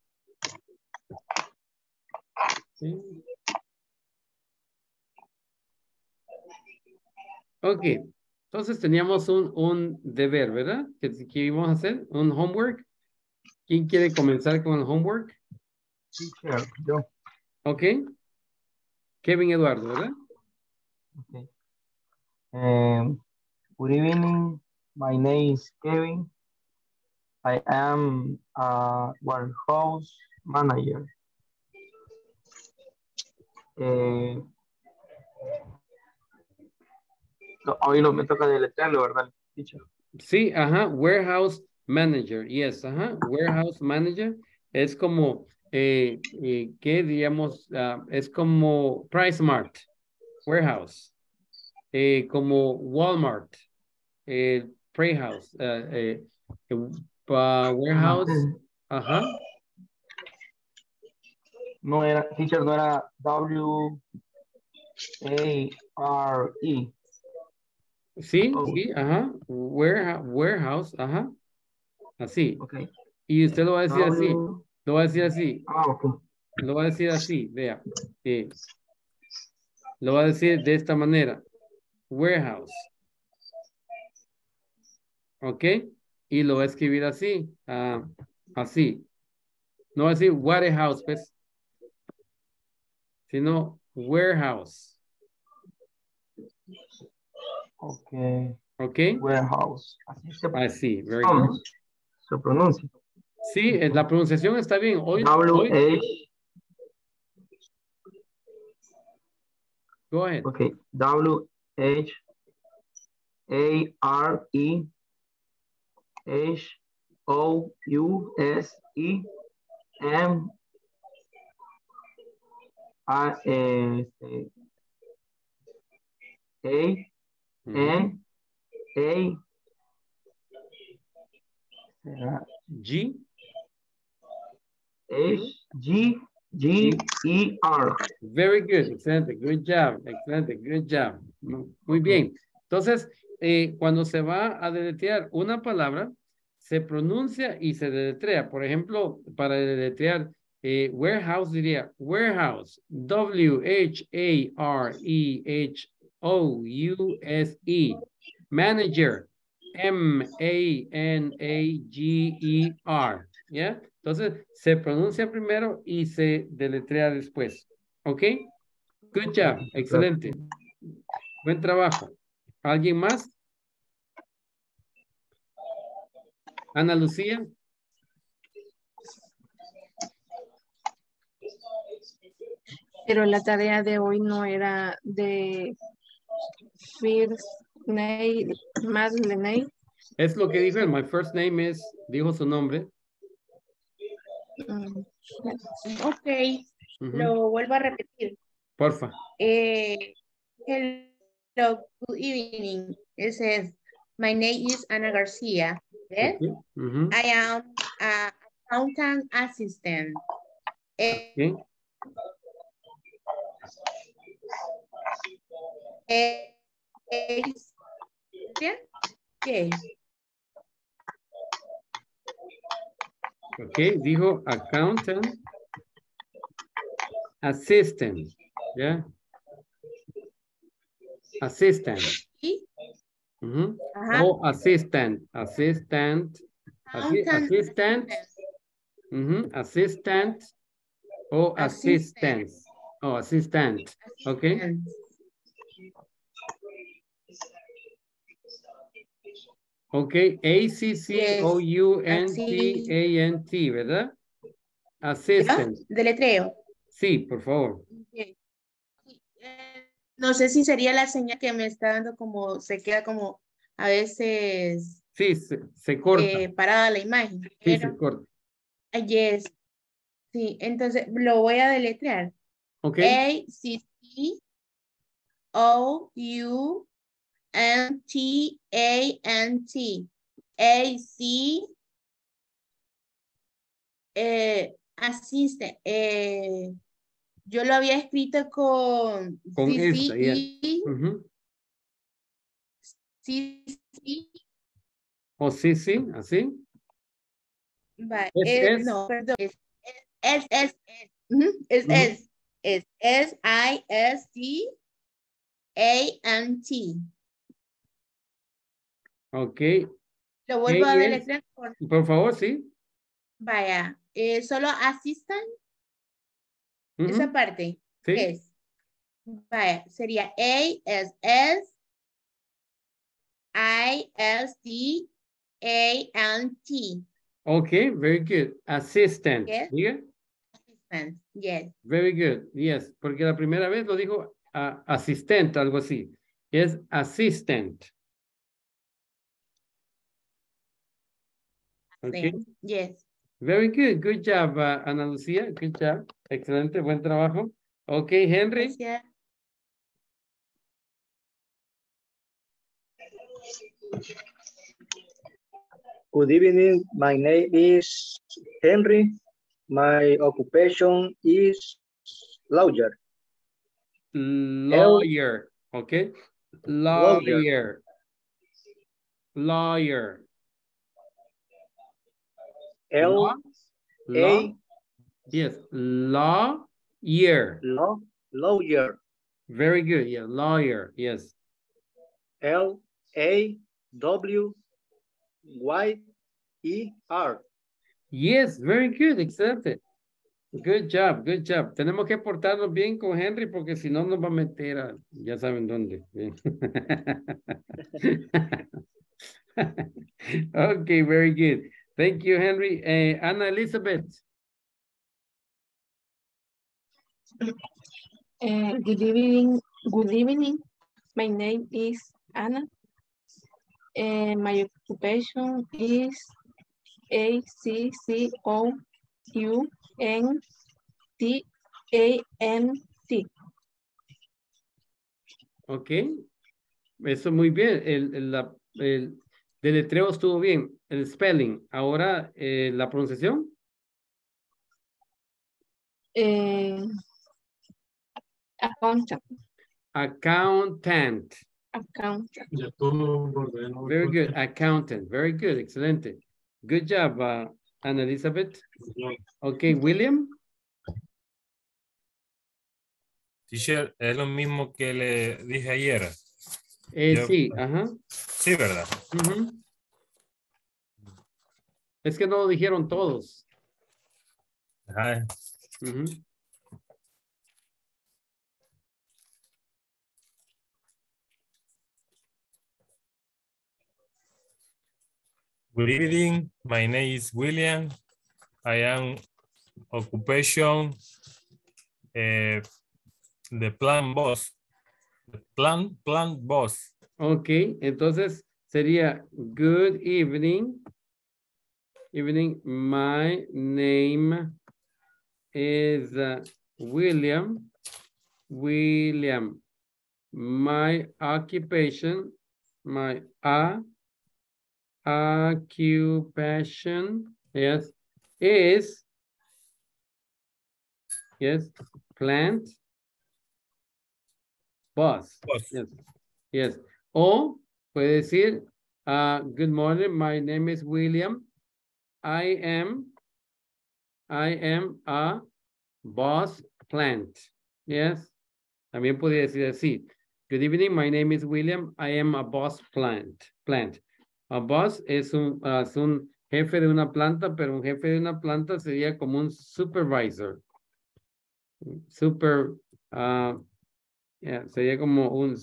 Sí. Ok, entonces teníamos un, un deber, ¿verdad? Que, que íbamos a hacer, un homework. ¿Quién quiere comenzar con el homework? Teacher, yo. Ok. Kevin Eduardo, ¿verdad? Okay. Um, good evening. My name is Kevin. I am a warehouse manager. Eh, no, hoy lo me toca deletrearlo, ¿verdad? Sí, ajá, warehouse manager, yes, ajá, warehouse manager es como, eh, eh, ¿qué diríamos? Ah, es como Price Mart, warehouse, eh, como Walmart, eh, pa- warehouse, ajá, No era, teacher, no era W A R E. sí, Oh. sí, ajá, warehouse, warehouse, ajá, así, Okay. y usted lo va a decir así, lo va a decir así, Ah. Lo va a decir así, vea. eh, lo va a decir de esta manera. Warehouse. ¿Ok? Y lo va a escribir así. ah, así. No va a decir warehouse, pues. Sino warehouse. Ok. ¿Ok? Warehouse. Así se, Así, very good. se pronuncia. Sí, eh, la pronunciación está bien. Hoy, hoy, H. go ahead. Okay. W H A R E H O U S E M A este, A N A G. H G G E R. Very good, excelente, good job, excelente, good job. Mu- Muy bien. Entonces, eh, cuando se va a deletrear una palabra, se pronuncia y se deletrea. Por ejemplo, para deletrear eh, warehouse diría warehouse, W-H-A-R-E-H-O-U-S-E. Manager, M-A-N-A-G-E-R. ¿Ya? Entonces, se pronuncia primero y se deletrea después. ¿Ok? Good job. Excelente. Buen trabajo. ¿Alguien más? Ana Lucía. Pero la tarea de hoy no era de first name, middle name. Es lo que dijo. My first name is, dijo su nombre. Mm, Ok, Ujú. lo vuelvo a repetir. Porfa. Eh, hello, good evening. It says, my name is Ana Garcia. ¿Ves? Ok. Ujú. I am a accountant assistant. Eh, Ok. eh, eh, ¿bien? Ok, dijo accountant, assistant, ¿ya? Assistant. ¿Sí? O assistant, assistant, assi- assistant, assistant o Assistant. assistant. O assistant, ok. Ok, A-C-C-O-U-N-T-A-N-T, ¿verdad? Assistant. Deletreo. Sí, por favor. No sé si sería la señal que me está dando como, se queda como a veces Sí, se, se corta. eh, parada la imagen. sí, se corta. ah, yes. Sí, entonces lo voy a deletrear. Ok. A, C, C, O, U, N, T, A, N, T. A, C, eh, asiste. eh, yo lo había escrito con Con C, esta, ya. C, Ujú. C, C, O sí, sí, así. Es, es- es. no, perdón, es, es, es, es, es, es, es, es, I, S, T, A, N, T. Ok. Lo vuelvo a deletrear por, Por favor, sí. vaya, eh, solo assistant, Ujú. esa parte Sí. es, vaya, sería A, S, S, I, S, T, A, N, T. Ok, very good. Assistant. Yes. Diga. Assistant, yes. Very good. Yes, porque la primera vez lo dijo ah, asistente, algo así. Es assistant. Okay. Yes. Very good. Good job, uh, Ana Lucía. Good job. Excelente. Buen trabajo. Ok, Henry. Gracias. Good evening. My name is Henry. My occupation is lawyer. Lawyer. Okay. Lawyer. Lawyer. L Law. A Yes. Lawyer. law lawyer. Very good. Yeah. Lawyer. Yes. L A W Y E R. Yes. Very good. Excelente. Good job. Good job. Tenemos que portarnos bien con Henry porque si no nos va a meter a, ya saben dónde. [laughs] Okay. Very good. Thank you, Henry. Eh, Ana Elizabeth. Uh, good evening. Good evening. My name is Anna. And my occupation is A C C O U N T A N T. Ok. Eso muy bien. El, el, el deletreo estuvo bien. El spelling. Ahora, eh, la pronunciación. Eh, accountant. Accountant. Accountant. Very good. Accountant. Very good. Excelente. Good job, uh, Ana Elizabeth. Ok, William. Teacher, es lo mismo que le dije ayer. Eh, Yo- sí, ajá. Sí, ¿verdad? Ujú. Es que no lo dijeron todos. Ajá. Good evening. My name is William. I am occupation eh, the plant boss. The plant, plant boss. Ok, entonces sería good evening. Evening, my name is uh, William. William. My occupation, my uh, occupation, yes, is, yes, plant boss. Boss. Yes, yes. O puede decir, uh, good morning, my name is William. I am, I am a boss plant. Yes. También podría decir así. Good evening, my name is William. I am a boss plant. Plant. A boss es un, es un jefe de una planta, pero un jefe de una planta sería como un supervisor. Super, ah, yeah, sería como un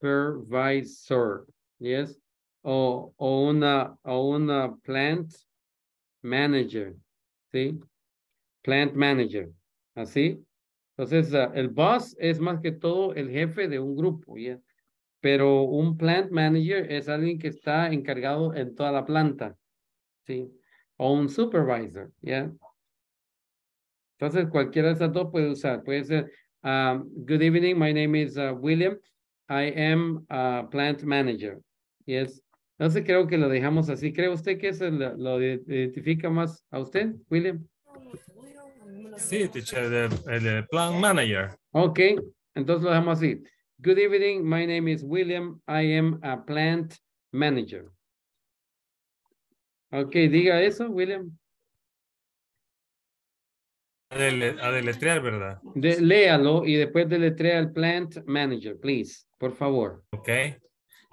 supervisor. Yes. O, o una, o una plant manager. ¿Sí? Plant manager. ¿Así? Entonces, ah, el boss es más que todo el jefe de un grupo, ¿ya? Pero un plant manager es alguien que está encargado en toda la planta, ¿sí? O un supervisor, ¿ya? Entonces, cualquiera de esas dos puede usar. Puede ser, um, good evening, my name is uh, William. I am a plant manager. Yes. Entonces, creo que lo dejamos así. ¿Cree usted que eso lo, lo identifica más a usted, William? Sí, teacher, el, el plant manager. Ok, entonces lo dejamos así. Good evening, my name is William. I am a plant manager. Ok, diga eso, William. A, dele- a deletrear, ¿verdad? De- léalo y después deletrea el plant manager, please, por favor. Okay.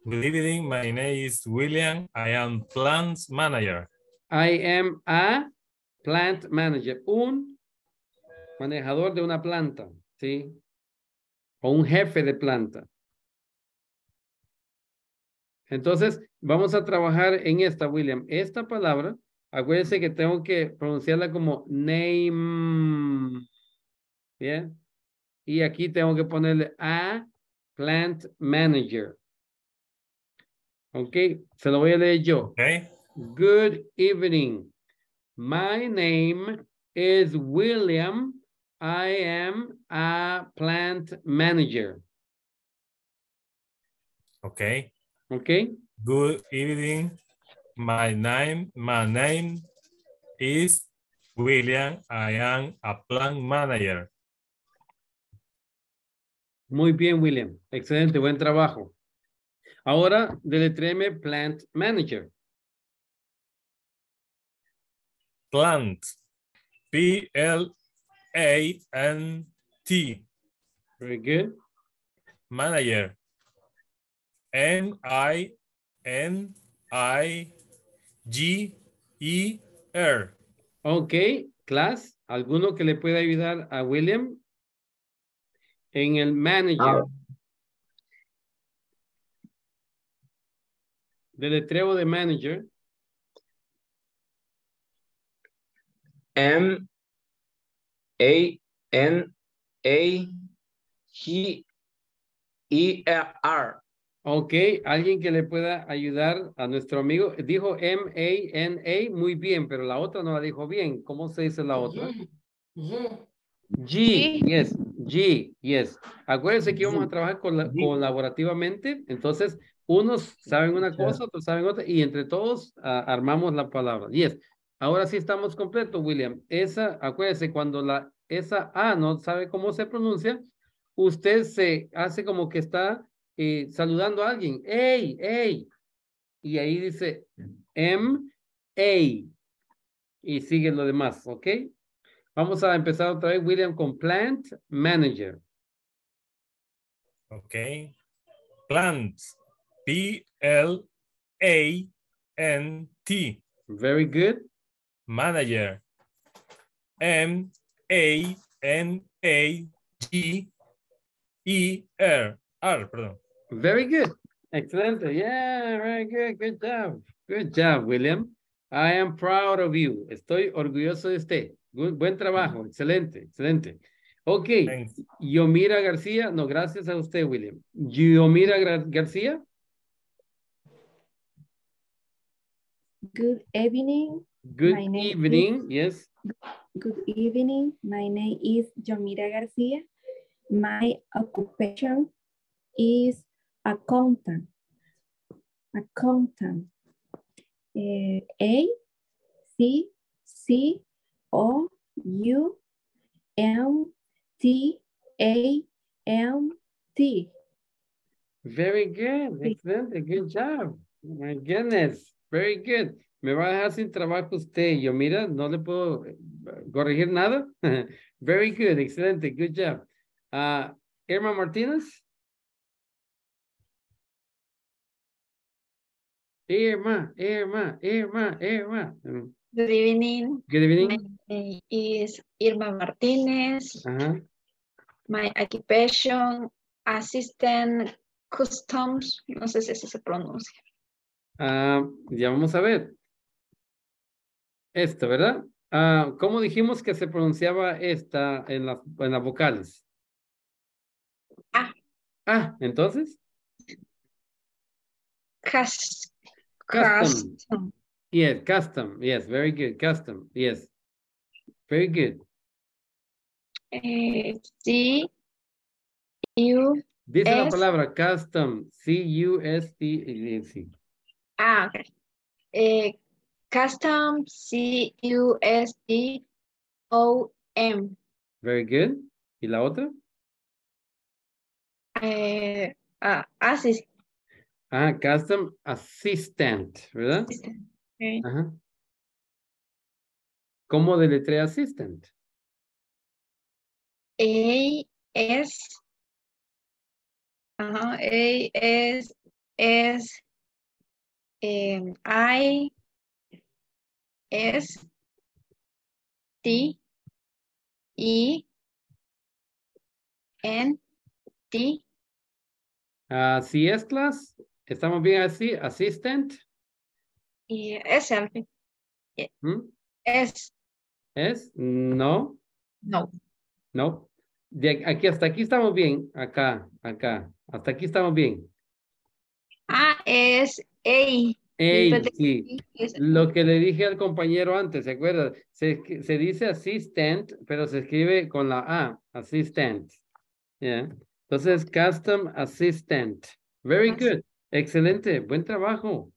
Good evening, my name is William. I am plant manager. I am a plant manager, un manejador de una planta, ¿sí? O un jefe de planta. Entonces, vamos a trabajar en esta, William. Esta palabra, acuérdense que tengo que pronunciarla como name. ¿Bien? Y aquí tengo que ponerle a plant manager. Ok, se lo voy a leer yo. Okay. Good evening. My name is William. I am a plant manager. Okay. Okay. Good evening. My name, my name is William. I am a plant manager. Muy bien, William. Excelente, buen trabajo. Ahora, deletréeme plant manager. Plant. P L A N T. Very good. Manager. M I N I G E R. Ok, class, ¿alguno que le pueda ayudar a William? En el manager. Deletreo de manager. M A N A G E R. Ok, alguien que le pueda ayudar a nuestro amigo. Dijo M-A-N-A, muy bien, pero la otra no la dijo bien. ¿Cómo se dice la otra? G, yes, G, yes. Acuérdense que vamos a trabajar cola- colaborativamente, entonces unos saben una cosa, otros saben otra, y entre todos armamos la palabra. Yes. Ahora sí estamos completos, William. Esa, acuérdese, cuando la, esa A no sabe cómo se pronuncia, usted se hace como que está eh, saludando a alguien. ¡Ey, ey! Y ahí dice M, A. Y sigue lo demás, ¿ok? Vamos a empezar otra vez, William, con Plant Manager. Okay. Plant. P L A N T. Very good. Manager. M A N A G E R. R, perdón. Very good. Excelente. Yeah, very good. Good job. Good job, William. I am proud of you. Estoy orgulloso de usted. Good- buen trabajo. Excelente, excelente. Ok. Yomira García. No, gracias a usted, William. Yomira García. Good evening. Good evening. Yes. Good evening. My name is Yomira Garcia. My occupation is accountant. Accountant. Eh, A C C O U M T A M T. Very good. Excellent. Good job. My goodness. Very good. Me va a dejar sin trabajo usted. Yo, mira, no le puedo eh, corregir nada. [laughs] Very good. Excelente. Good job. Ah, Irma Martínez. Irma, Irma, Irma, Irma. Good evening. Good evening. My name is Irma Martinez. Ajá. My occupation, assistant customs. No sé si así se pronuncia. Ah, ya vamos a ver. Esto, ¿verdad? Ah, ¿Cómo dijimos que se pronunciaba esta en las, en las vocales? Ah. Ah, entonces. Cus- Custom. Custom. Yes, custom. Yes, very good. Custom. Yes. Very good. Eh, C U Dice la S. palabra custom. C-U-S-T. Ah, ok. Eh, custom C U S T O M. Very good. ¿Y la otra? Eh, ah, assist. Ah, custom assistant, ¿verdad? ok. Ajá. ¿Cómo deletrea assistant? A S. Ajá, A S S em, I S T E N T Así es, class. ¿Estamos bien así? Assistant. y S al fin. ¿Mm? S. ¿Es? No. No. No. De aquí hasta aquí estamos bien. Acá, acá. Hasta aquí estamos bien. A S A. Ey, Después de- sí. es- Lo que le dije al compañero antes, ¿se acuerda? Se, se dice assistant, pero se escribe con la A, assistant. Yeah. Entonces, custom assistant. Very good. Excelente. Buen trabajo.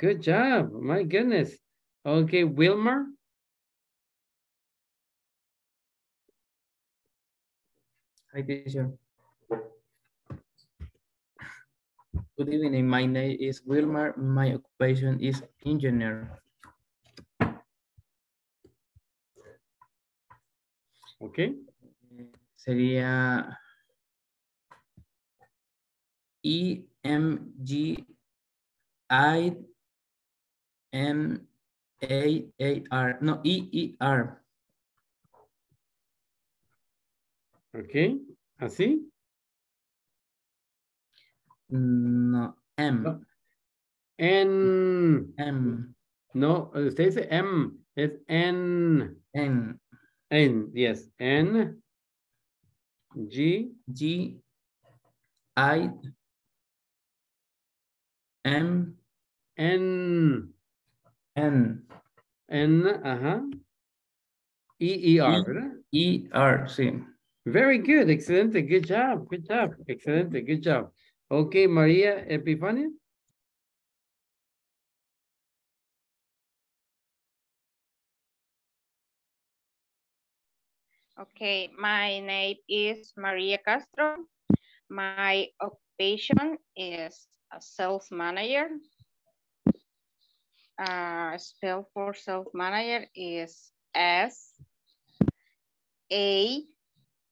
Good job. My goodness. Okay, Wilmer. Hi, teacher. Good evening. My name is Wilmer. My occupation is engineer. Okay. Sería E M G I M A A R. No, E E R. Okay. ¿Así? Mm, no, M. N. M. No, usted dice M. Es N. N. N, yes. N. G. G I M N. N. N, ajá. E, E, R, E. ¿verdad? E R, sí. Very good, excelente, good job, good job, excelente, good job. Okay, María Epifania. Okay, my name is Maria Castro. My occupation is a sales manager. Uh, spell for sales manager is S A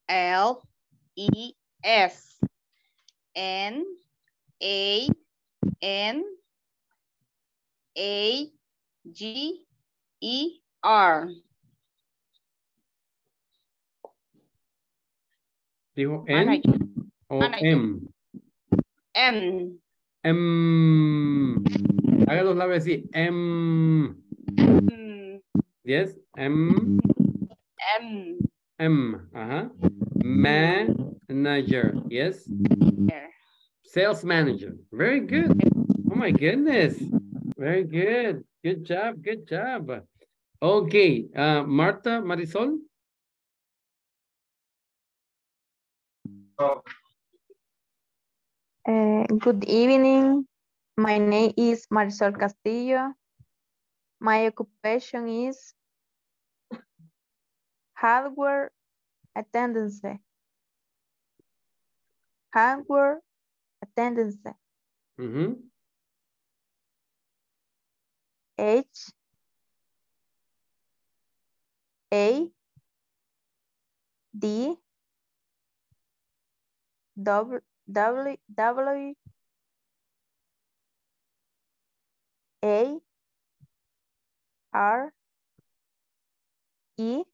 L E S N A N A G E R. Dijo N o. M. M. M. Haga los labios así. M. Yes, M. M. M. Ajá. Manager. Yes. Sales manager. Very good. Oh my goodness. Very good. Good job. Good job. Okay. Uh, Marta Marisol. Uh, good evening. My name is Marisol Castillo. My occupation is hardware attendance. Hardware attendance. Mhm. H. A. D. W W W. A. R. E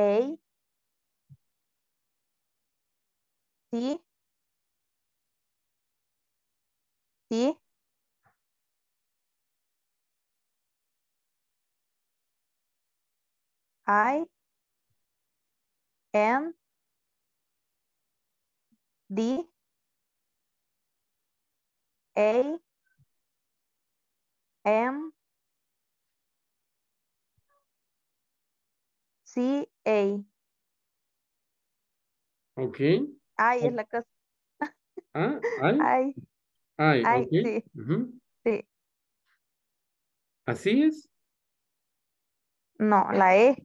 A T T I N D A M C A. Okay. Ay, es la cosa. Ah, ay. Ay, Ay, ay, ok. sí, Ujú. sí. ¿Así es? No, la E.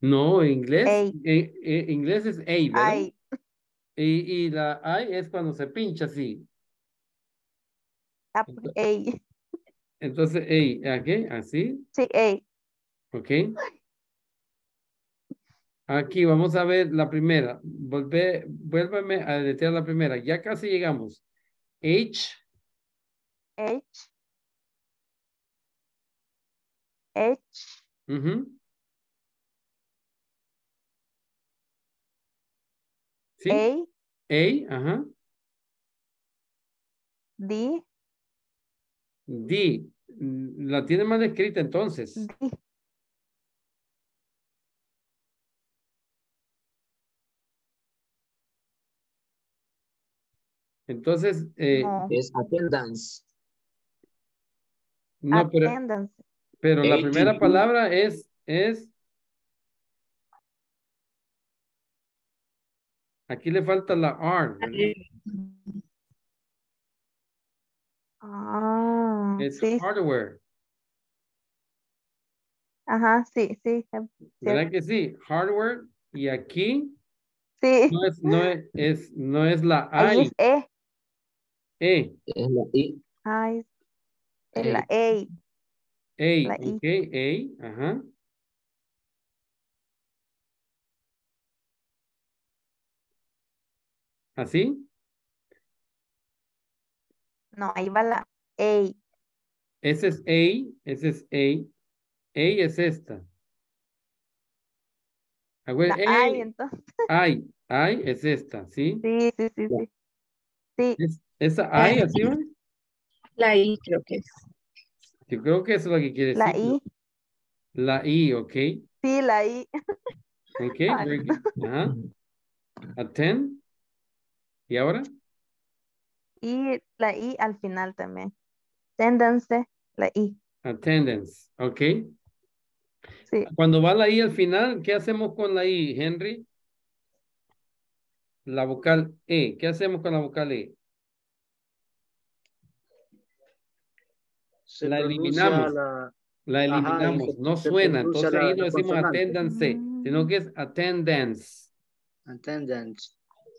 No, en inglés. Ey. eh, eh, inglés es A, ¿verdad? Ay. Y, y la I es cuando se pincha así. Ah, pues, A. Entonces, A, ¿ok? Así. Sí, A. Ok. Aquí vamos a ver la primera. Volve, vuélveme a detener la primera. Ya casi llegamos. H, H. H. ujú. ¿Sí? A. A, ajá. D. D. La tiene mal escrita entonces. D. Entonces, eh, No. Es attendance. no, pero, Attendance. pero la primera palabra es, es, aquí le falta la R, ¿verdad? Ah, Es sí. hardware, Ajá, sí, sí. es ¿verdad que sí? Hardware, y aquí Sí. no es, no es, es- no es la Ahí I, es E. E, Es la I. Ay, es Eh, la A. A, La I. ok, A, ajá. ¿Así? No, ahí va la A. Ese es A, ese es A. A es esta. Acuer- La A, entonces. I, I es esta, ¿sí? Sí, sí, sí, sí. Sí. Es- esa I, así va. La I creo que es. Yo creo que eso es lo que quiere La decir. I. La I, ok. Sí, la I. Ok, Ay. [laughs] very good. Ajá. Attend. ¿Y ahora? Y la I al final también. Attendance, la I. Attendance, ok. Sí. Cuando va la I al final, ¿qué hacemos con la I, Henry? La vocal E. ¿Qué hacemos con la vocal E? Se La eliminamos. la- eliminamos, no se suena, entonces ahí la- no decimos consonante. attendance, sino que es attendance. attendance.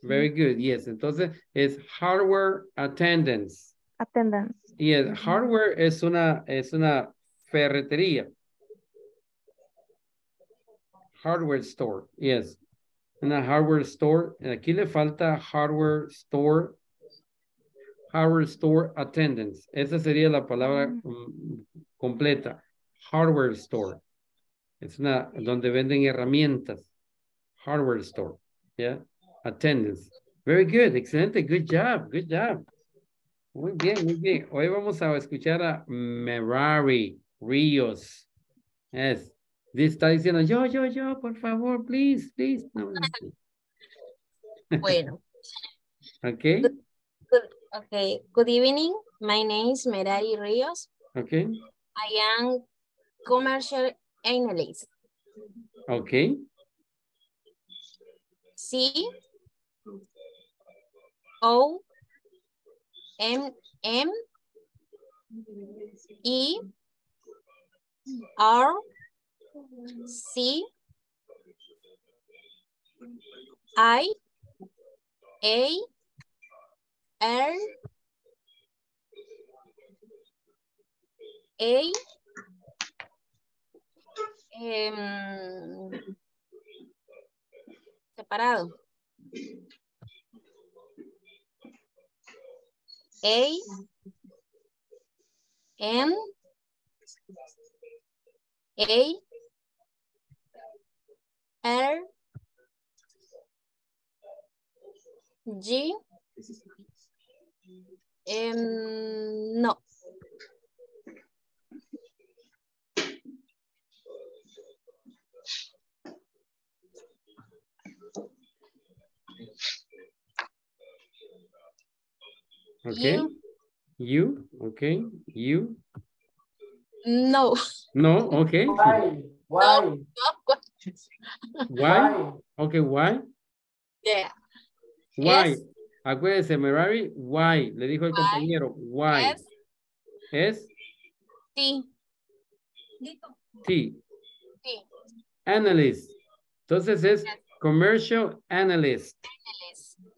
Very good, yes. Entonces es hardware attendance. Attendance. Y el hardware es una, es una ferretería. Hardware store, yes. Una hardware store. Aquí le falta hardware store. Hardware store attendance. Esa sería la palabra mm, completa. Hardware store. Es una donde venden herramientas. Hardware store. Yeah. Attendance. Very good. Excelente. Good job. Good job. Muy bien, muy bien. Hoy vamos a escuchar a Merari Ríos. Yes. Está diciendo, yo, yo, yo, por favor, please, please. No, no, no. [laughs] Bueno, [laughs] Okay, good, okay. Good evening. My name is Merari Rios. okay, I am commercial analyst. okay, C O M M E R C I A L A em, separado. A N A R G em, no. okay. You. You, okay, you. No. No, okay. Why? Why? Why? [laughs] Okay, why? Yeah. Why? Yes. Acuérdese, Merari, why? Le dijo el Why? compañero, why? Es T T, T analyst. Entonces es commercial analyst.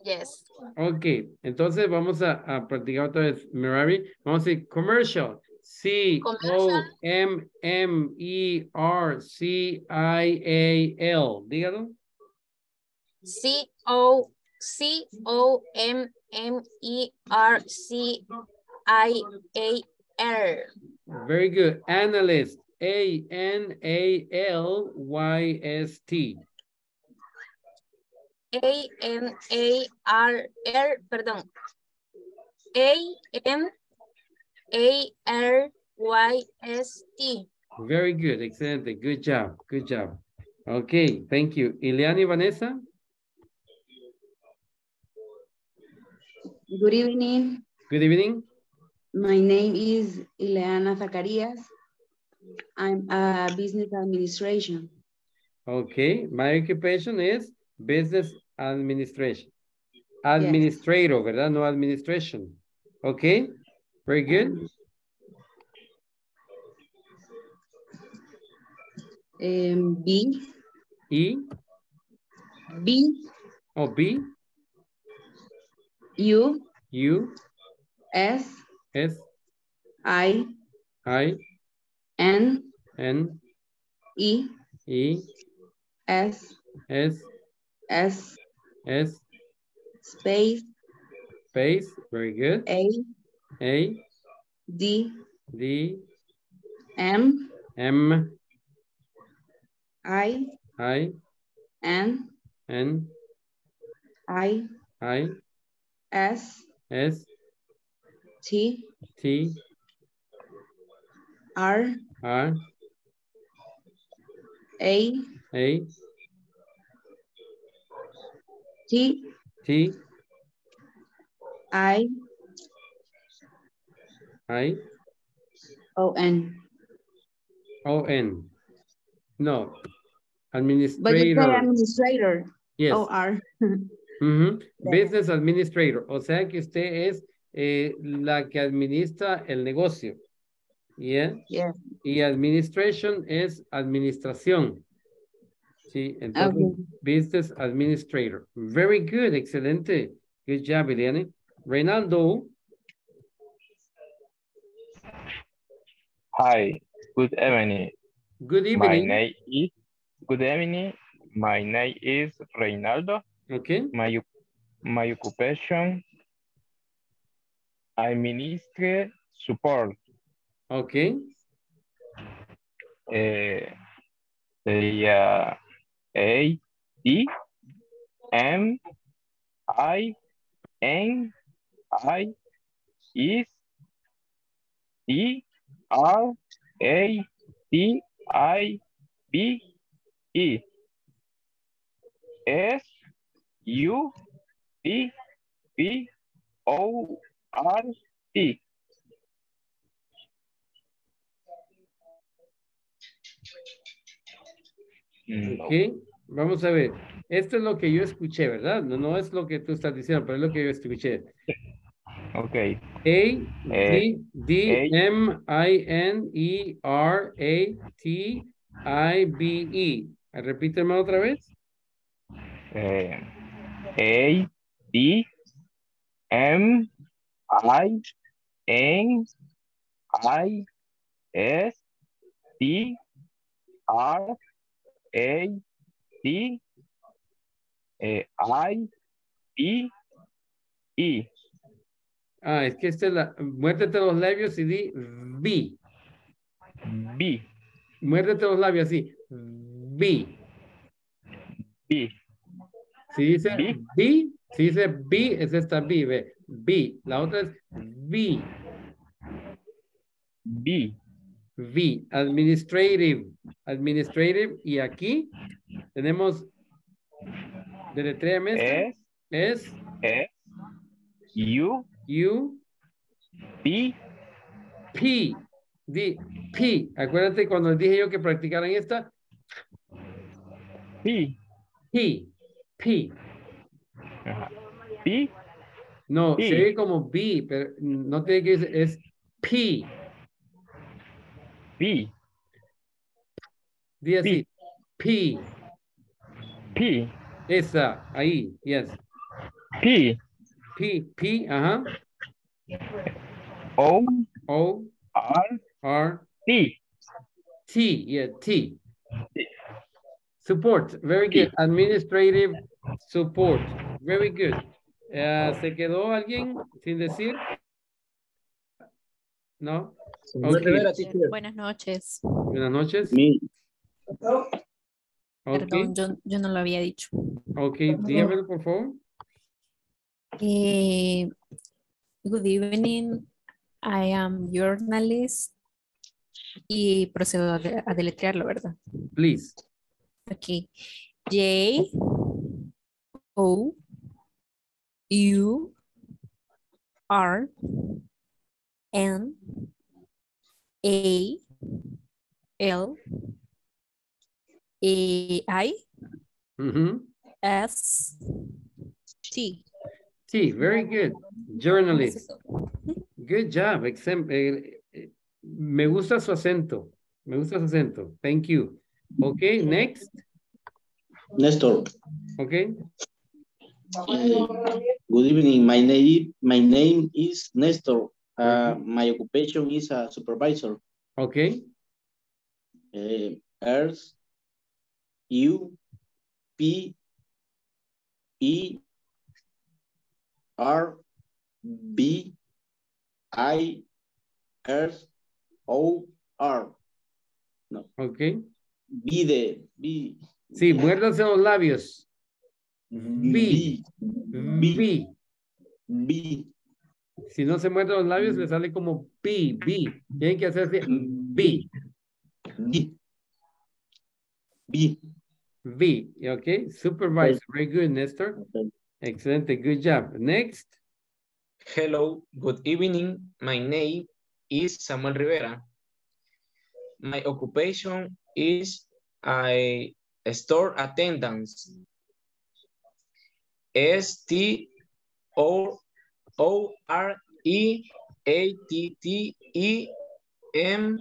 Yes. Ok, entonces vamos a, a practicar otra vez, Merari. Vamos a decir commercial. C O M M E R C I A L. Dígalo. C O C O M M R C I A L. Very good. Analyst. A N A L Y S T. A N A R R, perdón. A N A R Y S T. Very good. Excelente. Good job. Good job. Okay. Thank you. Ileana y Vanessa. Good evening. Good evening. My name is Ileana Zacarias. I'm a business administration. Okay. My occupation is business administration. Administrator, ¿verdad? No administration. Okay. Very good. Um, B, E. B, O B. U, U. S, S. I, I. N, N. E, E. S, S. S, S. space, Space. Very good. A, A. D, D. M, M. I, I. N, N. I, I. S, S. T, T. R, R. A, A. T, T. I, I. O, N. O N. No. administrator But you say Administrator. administrator. Yes. O, R. [laughs] Business Administrator. O sea que usted es eh, la que administra el negocio. Yeah. Yeah. Y administration es administración. Sí, entonces, Okay. Business Administrator. Very good, excelente. Good job, Eliane. Reynaldo. Hi, good evening. Good My evening. name is, good evening. My name is Reynaldo. Okay. My, my occupation, administrative support. Okay. Eh, sería A, D, M, I, N, I, is, E, R, A, T, I, B, E. S, U, T, P, O, R, T. Ok, vamos a ver. Esto es lo que yo escuché, ¿verdad? No, no es lo que tú estás diciendo, pero es lo que yo escuché. Ok. A, D, D, M, I, N, E, R, A, T, I, B, E. Repíteme otra vez. Eh, A, D, M, I, N, I, S, T, R, A, T, eh, I, B, E. Ah, es que esta es la... Muérdete los labios y di B. B. Muérdete los labios así. B. B. Si dice B, si dice B, es esta B, ve. B. La otra es V. B. V. Administrative. Administrative. Y aquí tenemos deletréame Es. Es. S, U, U. P, P. Di P. Acuérdate cuando dije yo que practicaran esta. P. P. P. Ajá. P, No, P. se ve como B, pero no tiene que ser, es P. P, Di así. P. P, Esa, ahí, yes. P, P, P, ajá. O, O, R, R, T. T, yeah, T. Support, very good. Administrative support, very good. Eh, ¿Se quedó alguien sin decir? ¿No? Señor Ok. Rivera, teacher. Buenas noches. Buenas noches. Me. Ok, Perdón, yo, yo no lo había dicho. ok, dígamelo por favor. Eh, good evening. I am journalist. Y procedo a deletrearlo, ¿verdad? Please. Ok. J O U R N A L A I Ujú. S T. Sí, very good. Journalist. Good job. Exem- eh, eh, me gusta su acento. Me gusta su acento. Thank you. Okay, next. Nestor. Okay. Uh, good evening. My name my name is Nestor. Uh, my occupation is a supervisor. Okay. Uh, S U P E R B I S O R. No. Okay. B de B. Sí, muérdanse los labios. B. B. B. Si no se muerden los labios, le sale como B, B. Tienen que hacerse B. B. B. B. Okay. Supervisor. Very good, Nestor. Excelente. Good job. Next. Hello, good evening. My name is Samuel Rivera. My occupation is a store attendant. S T O O R E A T T E M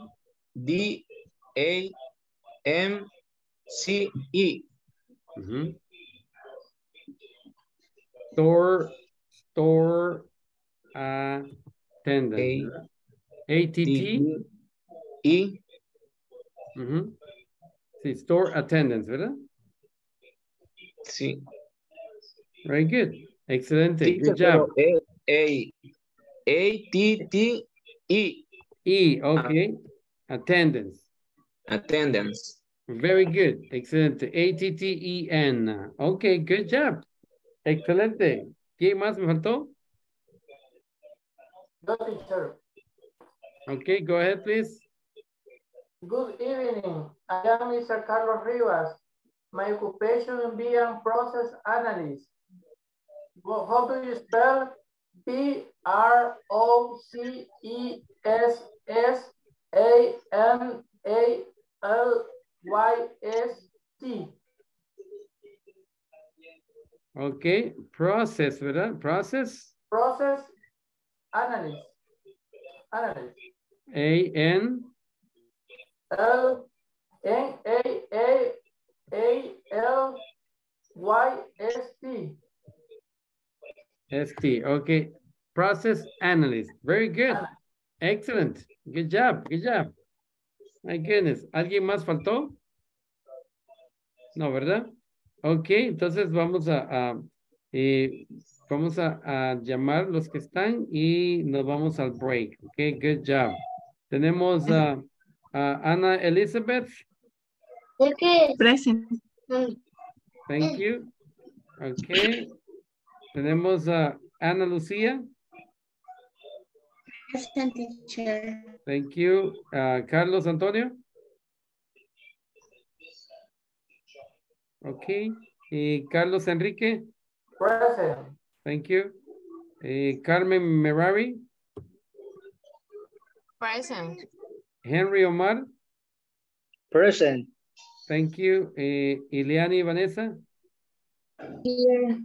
D A M C E. Ujú. Store, store attendant. ATT. E. Ujú. Sí, store attendance, ¿verdad? Sí. Very good. Excelente. Teacher, Good job. pero es A, A, T, T, E. E, okay. Attendance. Attendance. Very good. Excelente. A-T-T-E-N. Okay, good job. Excelente. ¿Quién más me faltó? Yo, teacher. Okay, go ahead, please. Good evening. I am Mr. Carlos Rivas. My occupation is being process analyst. How do you spell P R O C E S S A N A L Y S T? Okay, process, ¿verdad? Process. Process analyst. Analyst. A N L N A A A L Y S T. S T. Okay, process analyst. Very good. Excellent. Good job. Good job. My goodness. ¿Alguien más faltó? No, ¿verdad? Ok, entonces vamos a, eh, vamos a, llamar los que están y nos vamos al break. Ok, good job. Tenemos a, a Ana Elizabeth. Okay. Present. Thank you. Ok. Tenemos a Ana Lucía. Present teacher. Thank you. Uh, Carlos Antonio. Okay. Y Carlos Enrique. Present. Thank you. Eh, Carmen Merari. Present. Henry Omar. Present. Thank you. Eh, Ileani Vanessa. Here.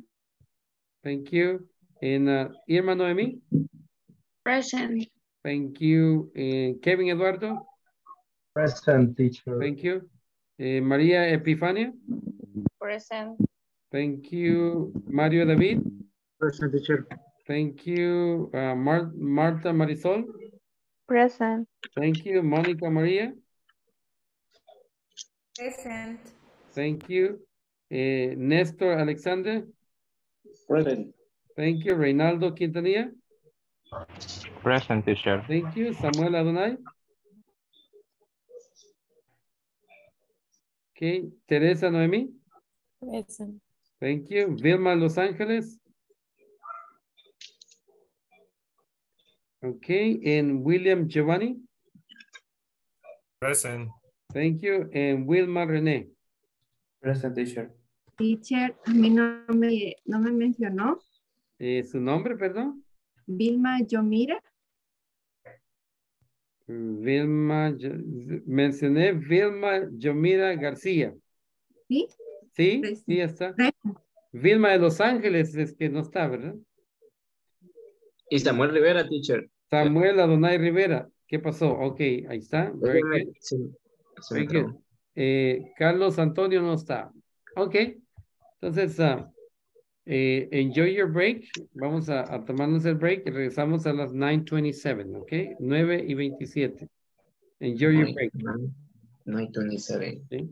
Thank you. And uh, Irma Noemi. Present. Thank you. Eh, Kevin Eduardo. Present, teacher. Thank you. Eh, María Epifania. Present. Thank you. Mario David. Present, teacher. Thank you. Uh, Mar Marta Marisol. Present. Thank you. Mónica María. Present. Thank you. Eh, Néstor Alexander. Present. Thank you. Reinaldo Quintanilla. Present, teacher. Thank you. Samuel Adonai. Okay. Teresa Noemi. Present. Thank you. Vilma Los Ángeles. Okay. And William Giovanni. Present. Thank you. And Wilma René. Present, teacher. Teacher, a mí no me, no me mencionó. Eh, ¿Su nombre, perdón? Vilma Yomira. Vilma, Yo- mencioné Vilma Yomira García. ¿Sí? ¿Sí? Present. Sí, está. Vilma de Los Ángeles es que no está, ¿verdad? Y Samuel Rivera, teacher. Samuel Adonai Rivera. ¿Qué pasó? Ok, ahí está. Very good. sí, Very good. Eh, Carlos Antonio no está. Ok. Entonces, ah, eh, enjoy your break. Vamos a, a tomarnos el break y regresamos a las 9.27, ok? 9 y 27. Enjoy your break. 927. ¿sí?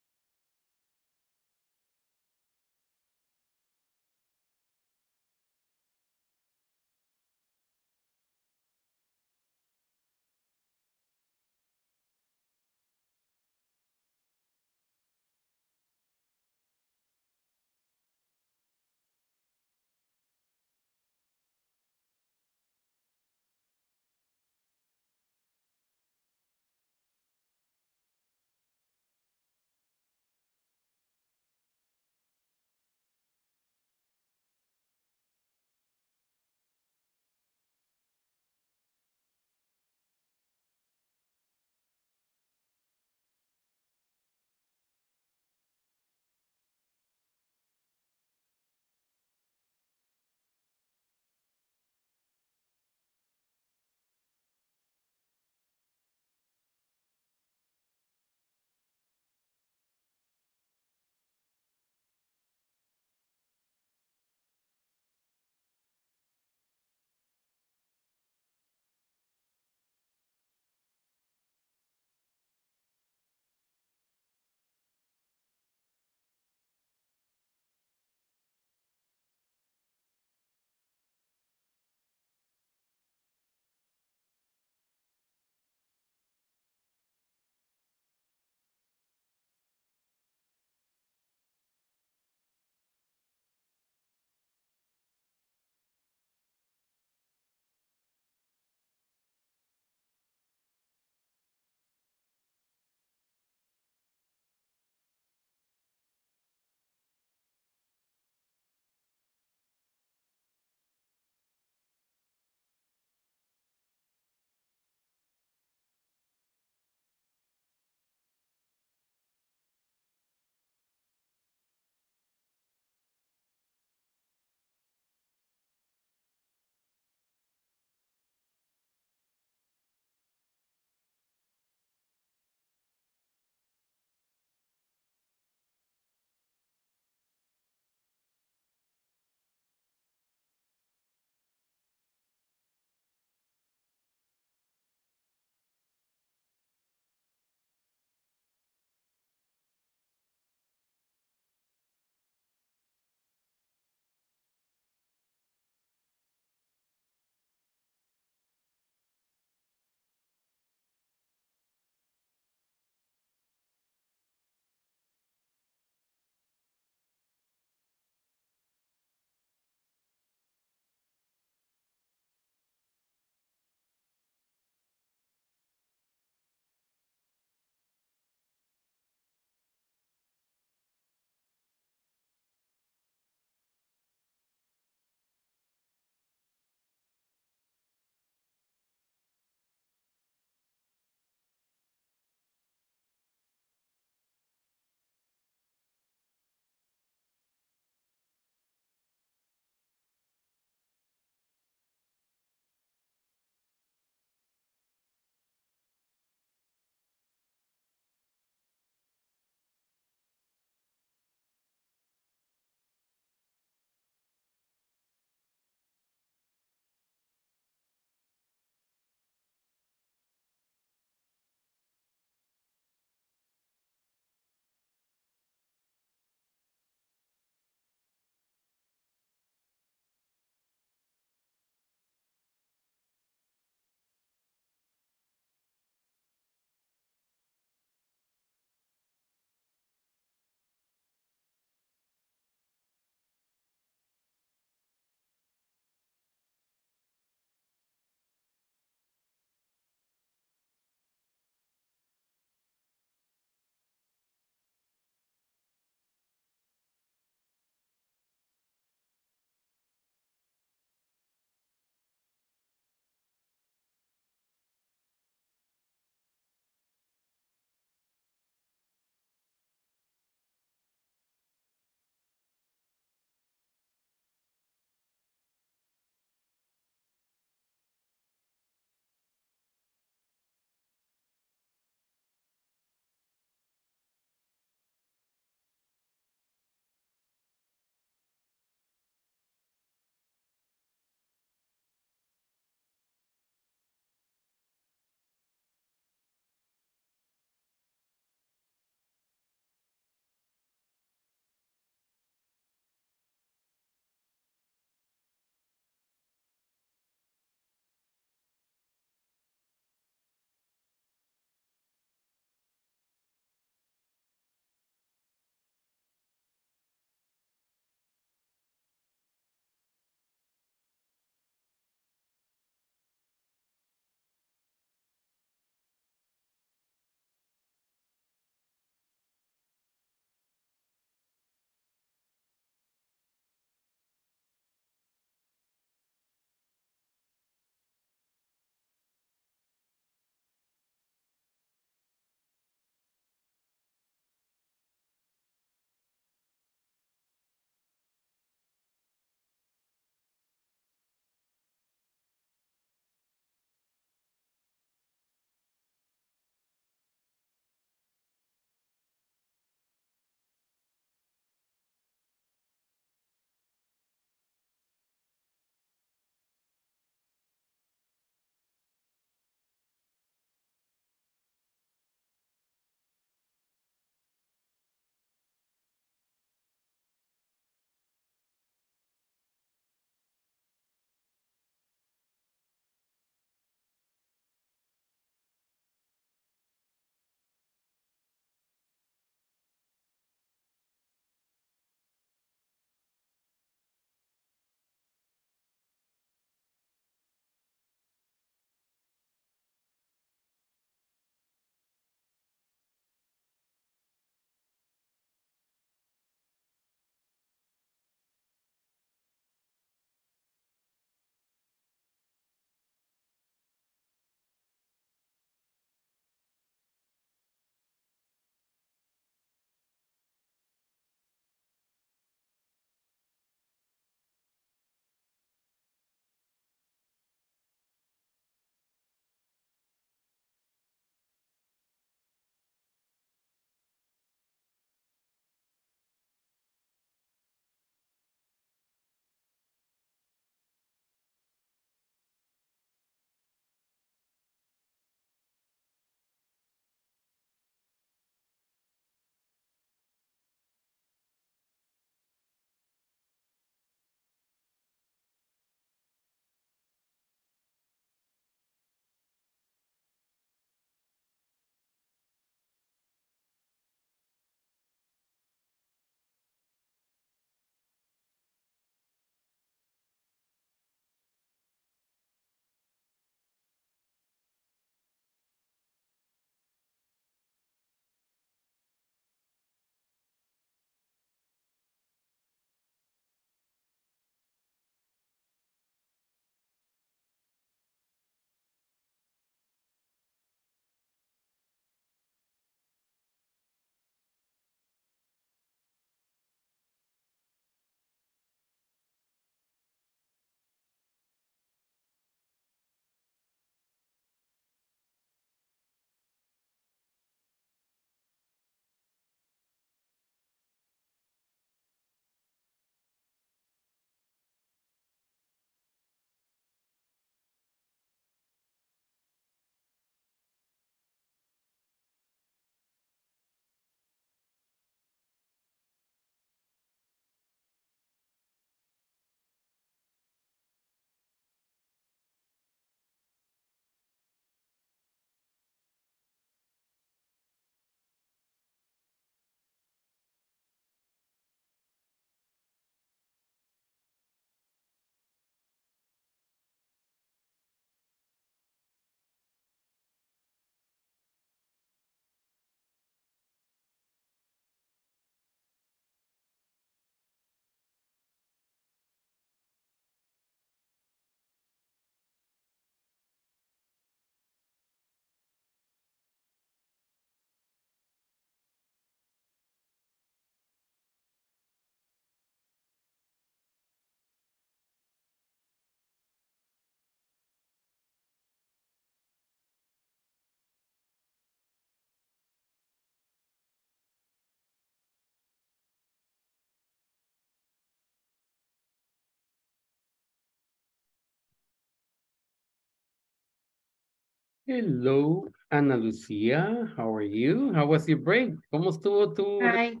Hello, Ana Lucía. How are you? How was your break? ¿Cómo estuvo tu Hi.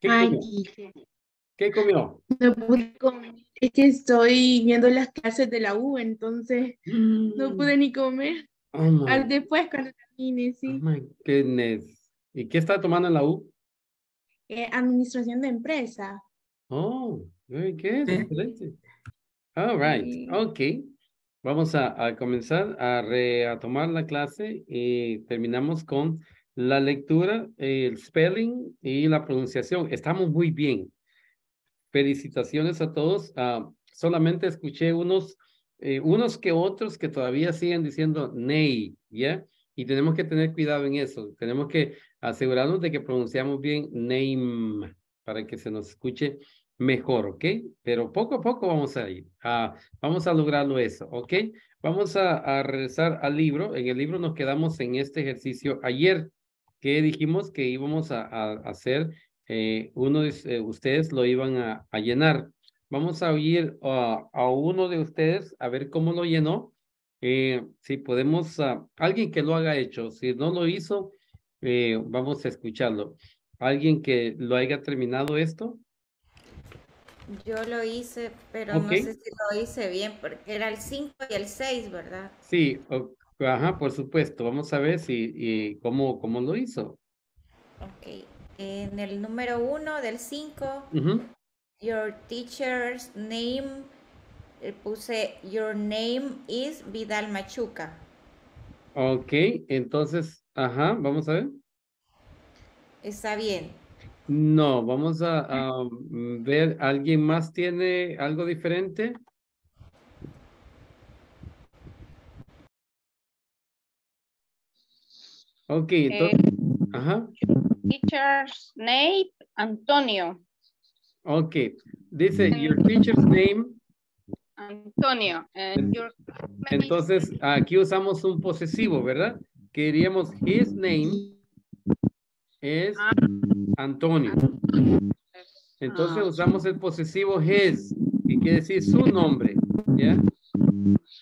¿Qué Ay, comió? ¿Qué comió? No pude comer. Es que estoy viendo las clases de la U, entonces no pude ni comer. Oh después, cuando termine, oh sí. my goodness. ¿Y qué está tomando en la U? Eh, administración de empresa. Oh, very good. Excelente. All right. Sí. Vamos a, comenzar a, re- a tomar la clase y terminamos con la lectura, el spelling y la pronunciación. Estamos muy bien. Felicitaciones a todos. Ah, solamente escuché unos, eh, unos que otros que todavía siguen diciendo ney, ¿ya? Y tenemos que tener cuidado en eso. Tenemos que asegurarnos de que pronunciamos bien name para que se nos escuche mejor, ¿ok? Pero poco a poco vamos a ir. Ah, vamos a lograrlo eso, ¿ok? Vamos a, a regresar al libro. En el libro nos quedamos en este ejercicio ayer que dijimos que íbamos a, a- a hacer, eh, uno de eh, ustedes lo iban a, a llenar. Vamos a oír a- a uno de ustedes a ver cómo lo llenó. Eh, si podemos, ah, alguien que lo haga hecho, si no lo hizo, eh, vamos a escucharlo. Alguien que lo haya terminado esto. Yo lo hice, pero no sé si lo hice bien, porque era el 5 y el 6, ¿verdad? Sí, o- ajá, por supuesto. Vamos a ver si y cómo, cómo lo hizo. Ok. En el número 1 del 5, Ujú. your teacher's name, eh, puse your name is Vidal Machuca. Ok, entonces, ajá, vamos a ver. Está bien. No, vamos a, a, mm, ver, ¿alguien más tiene algo diferente? Ok, entonces, ajá, Teacher's name, Antonio. ok. Dice, your teacher's name, Antonio. And your entonces aquí usamos un posesivo, ¿verdad? Que diríamos, his name es Antonio. Entonces usamos el posesivo his, que quiere decir su nombre, ¿ya?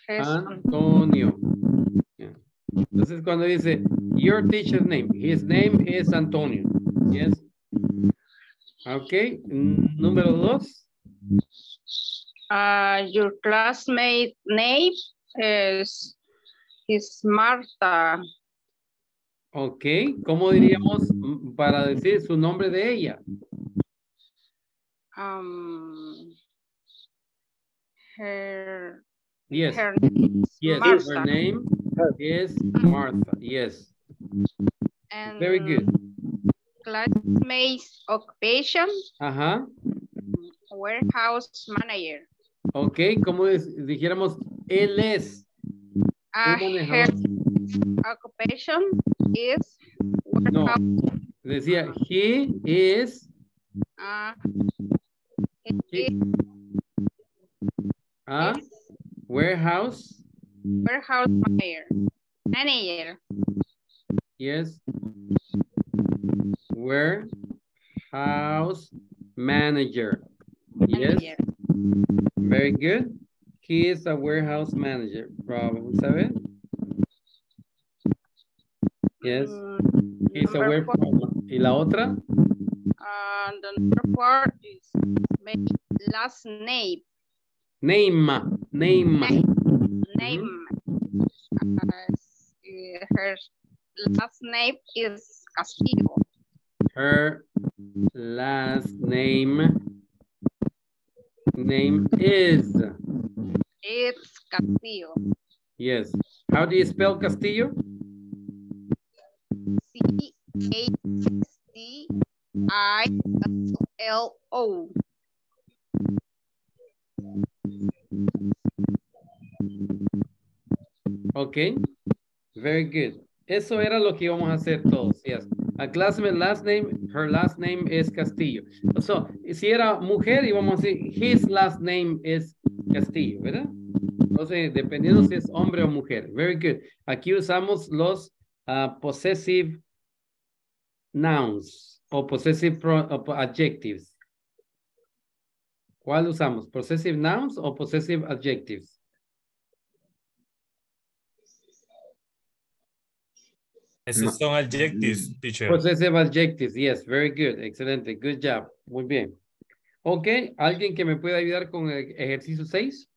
Antonio. Ya. Entonces cuando dice your teacher's name, his name is Antonio. Yes. Ok. Número dos. Uh, your classmate name is, is Marta. Ok. ¿Cómo diríamos mm, para decir su nombre de ella? Um, her, Yes. her name is Yes. Her name is Martha. Yes. And Very good. classmate's occupation, Ajá. warehouse manager. Ok. ¿Cómo es- dijéramos él es? Uh, her manejador. Occupation is No. Decía he is Uh, he- a warehouse. warehouse manager. Manager. Yes. Warehouse manager. Yes. Very good. He is a warehouse manager. Bravo. ¿Vamos Yes. He's a Number four, warehouse. ¿Y la otra? uh, the number four is my last name. Name. Name. Name. Uh, eh, her last name is Castillo. Her last name. Name is. It's Castillo. Yes. How do you spell Castillo? C A S T I L O. Okay. Very good. Eso era lo que íbamos a hacer todos. Yes. A classmate last name, her last name is Castillo. So, si era mujer, íbamos a decir, his last name is Castillo, ¿verdad? Entonces, dependiendo si es hombre o mujer. Very good. Aquí usamos los ah, possessive nouns o possessive pro, o adjectives? ¿Cuál usamos? ¿Possessive nouns o possessive adjectives? Esos son adjectives, teacher. Possessive adjectives, yes, very good, excelente, good job, muy bien. Ok, ¿alguien que me pueda ayudar con el ejercicio 6?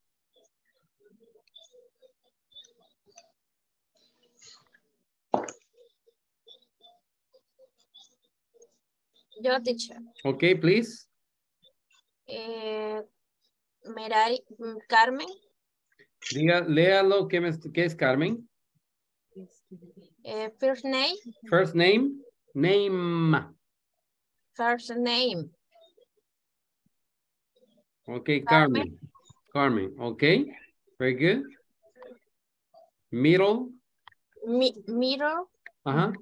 Yo, teacher. Ok, please. Eh, Merari, Carmen. Diga, léalo, ¿qué, me- qué es Carmen? Eh, first name. First name, name. First name. Ok, Carmen. Carmen, ok, very good. Middle, Mi, middle. ajá,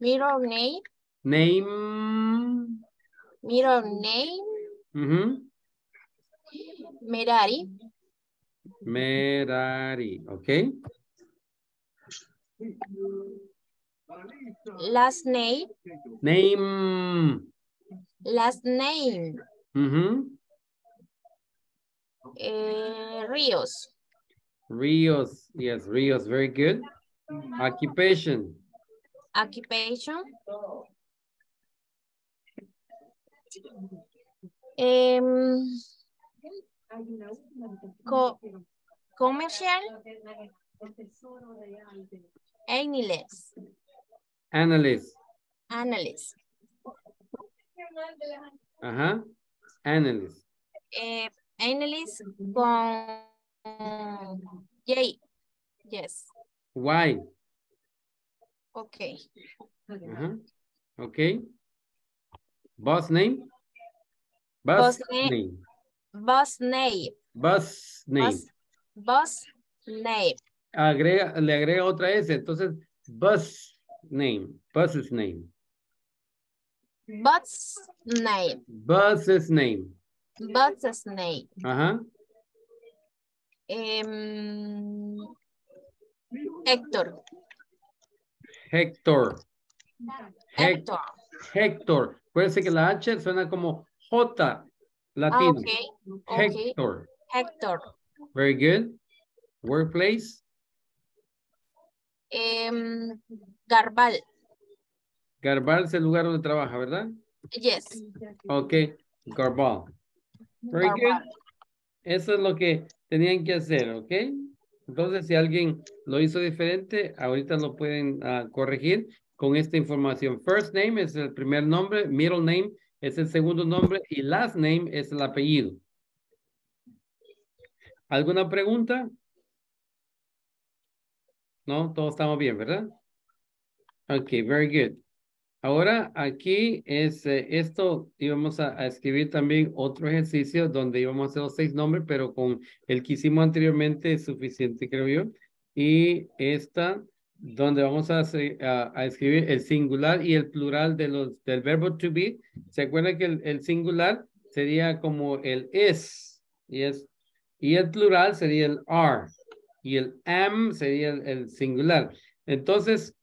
Middle name. Name, Middle name. ujú, Merari. Merari, ok. Last name. Name, Last name. ujú, Eh, Ríos. Rios, yes, Rios, very good. Occupation, Occupation. Em, co- comercial. Analyst. analyst, Analyst. ajá, analyst, Eh, analyst con J. Yes. why, Okay. ajá, ok. Boss name, boss name. Boss name. boss name. Boss name. agrega, le agrega otra S, entonces bus name, bus's name, Boss name. bus's name, Boss's name. ajá, Em, Héctor. Héctor, Héctor. Héctor, acuérdense que la H suena como J Ah, latino, okay. Okay. Héctor, Héctor. very good, workplace, Em, Garbal. Garbal es el lugar donde trabaja, ¿verdad? Yes. Ok, Garbal, very good, Garbal. eso es lo que tenían que hacer, ¿ok? Entonces, si alguien lo hizo diferente, ahorita lo pueden ah, corregir con esta información. First name es el primer nombre, middle name es el segundo nombre y last name es el apellido. ¿Alguna pregunta? No, todos estamos bien, ¿verdad? Ok, very good. Ahora aquí es eh, esto, íbamos a, a escribir también otro ejercicio donde íbamos a hacer los seis nombres, pero con el que hicimos anteriormente es suficiente, creo yo. Y esta, donde vamos a, escribir el singular y el plural de los, del verbo to be. ¿Se acuerdan que el, singular sería como el is? Y, es, y el plural sería el are. Y el am sería el, singular. Entonces,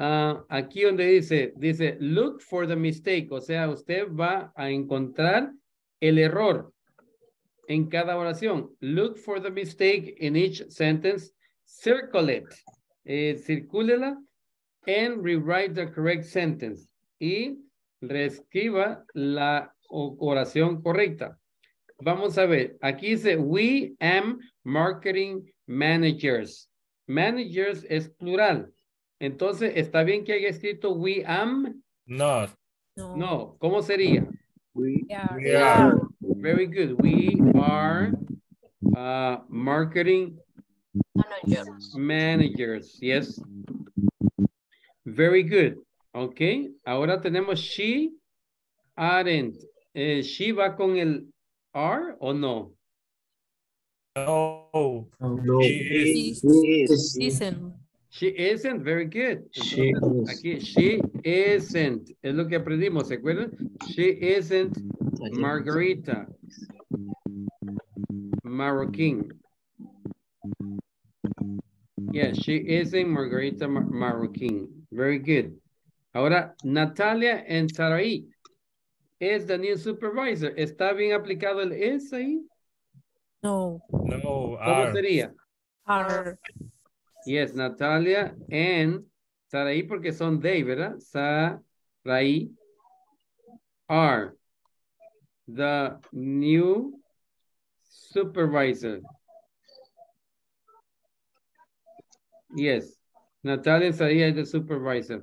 Ah, aquí donde dice, dice, look for the mistake, o sea, usted va a encontrar el error en cada oración. Look for the mistake in each sentence, circle it, eh, circúlela, and rewrite the correct sentence. Y reescriba la oración correcta. Vamos a ver, aquí dice, we am marketing managers. Managers es plural. Entonces, ¿está bien que haya escrito we am? Not. No, ¿cómo sería? We are. Very good. We are uh, marketing Managers. managers. Yes. Very good. Ok. Ahora tenemos she aren't. Eh, she va con el are o no? No. No. She is. is. Isn't. She isn't. Very good. She Entonces. Aquí, she isn't. Es lo que aprendimos, ¿se acuerdan? She isn't Margarita. Marroquín. Yes, she isn't Margarita Mar Marroquín. Very good. Ahora, Natalia and Sarai is the new supervisor. ¿Está bien aplicado el es ahí? No. No. ¿Cómo Are. sería? Are. Yes, Natalia and Saraí porque son they, ¿verdad? Saraí are the new supervisor. Yes. Natalia Saria is the supervisor.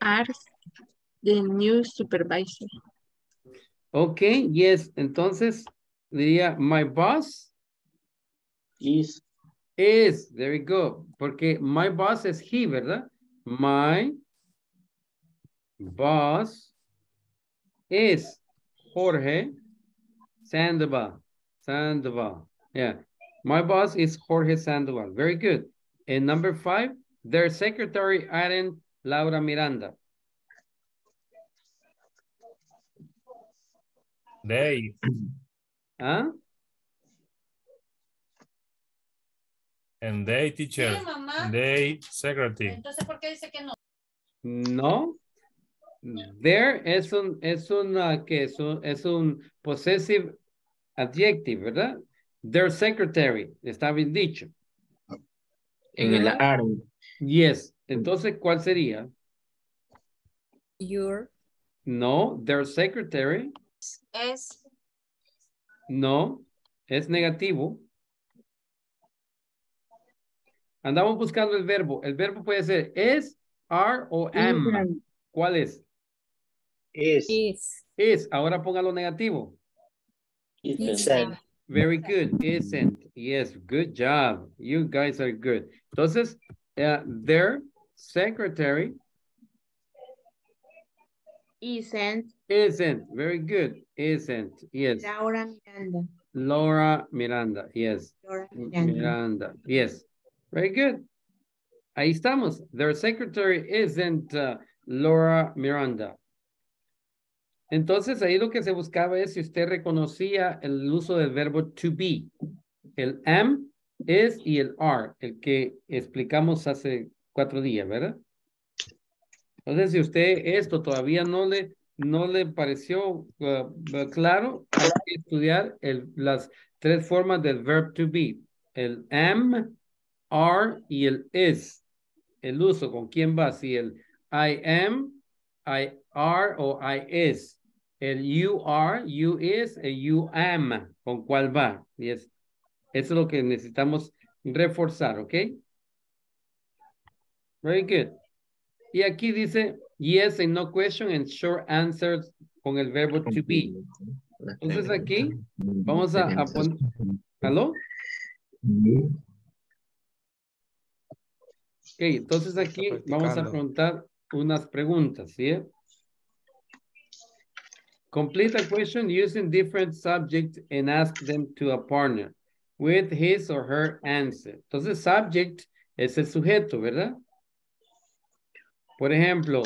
Are the new supervisor. Okay, yes. Entonces, diría, my boss Is. is, there we go. Porque my boss es he, ¿verdad? My boss is Jorge Sandoval. Sandoval. Yeah. My boss is Jorge Sandoval. Very good. And number five, their secretary, Aaron Laura Miranda. They. ¿Ah? And they teacher. Sí, mamá. They secretary. Entonces, ¿por qué dice que no? No. There es un, es una, que es un, es un possessive adjective, ¿verdad? Their secretary, está bien dicho. En el are. Yes. Entonces, ¿cuál sería? Your No, their secretary. Es No, es negativo. Andamos buscando el verbo. El verbo puede ser es, are o am. ¿Cuál es? Is. is. Es. Ahora póngalo negativo. Isn't. Very good. Isn't. Yes, good job. You guys are good. Entonces, uh, their secretary Isn't isn't. Very good. Isn't. Yes. Laura Miranda. Laura Miranda. Yes. Laura Miranda. Miranda. Yes. Very good. Ahí estamos. Their secretary isn't uh, Laura Miranda. Entonces, ahí lo que se buscaba es si usted reconocía el uso del verbo to be. El am, is y el are, el que explicamos hace cuatro días, ¿verdad? Entonces, si usted esto todavía no le, no le pareció uh, claro, hay que estudiar el, las tres formas del verb to be. El am, are y el is. El uso, ¿con quién va? Si el I am, I are o I is. El you are, you is, el you am. ¿Con cuál va? Y es, eso es lo que necesitamos reforzar, ¿ok? Very good. Y aquí dice yes and no question and short answers con el verbo to be. Entonces aquí vamos a, a poner... ¿Aló? Ok, entonces aquí vamos a preguntar unas preguntas, ¿sí? Complete a question using different subjects and ask them to a partner with his or her answer. Entonces, subject es el sujeto, ¿verdad? Por ejemplo,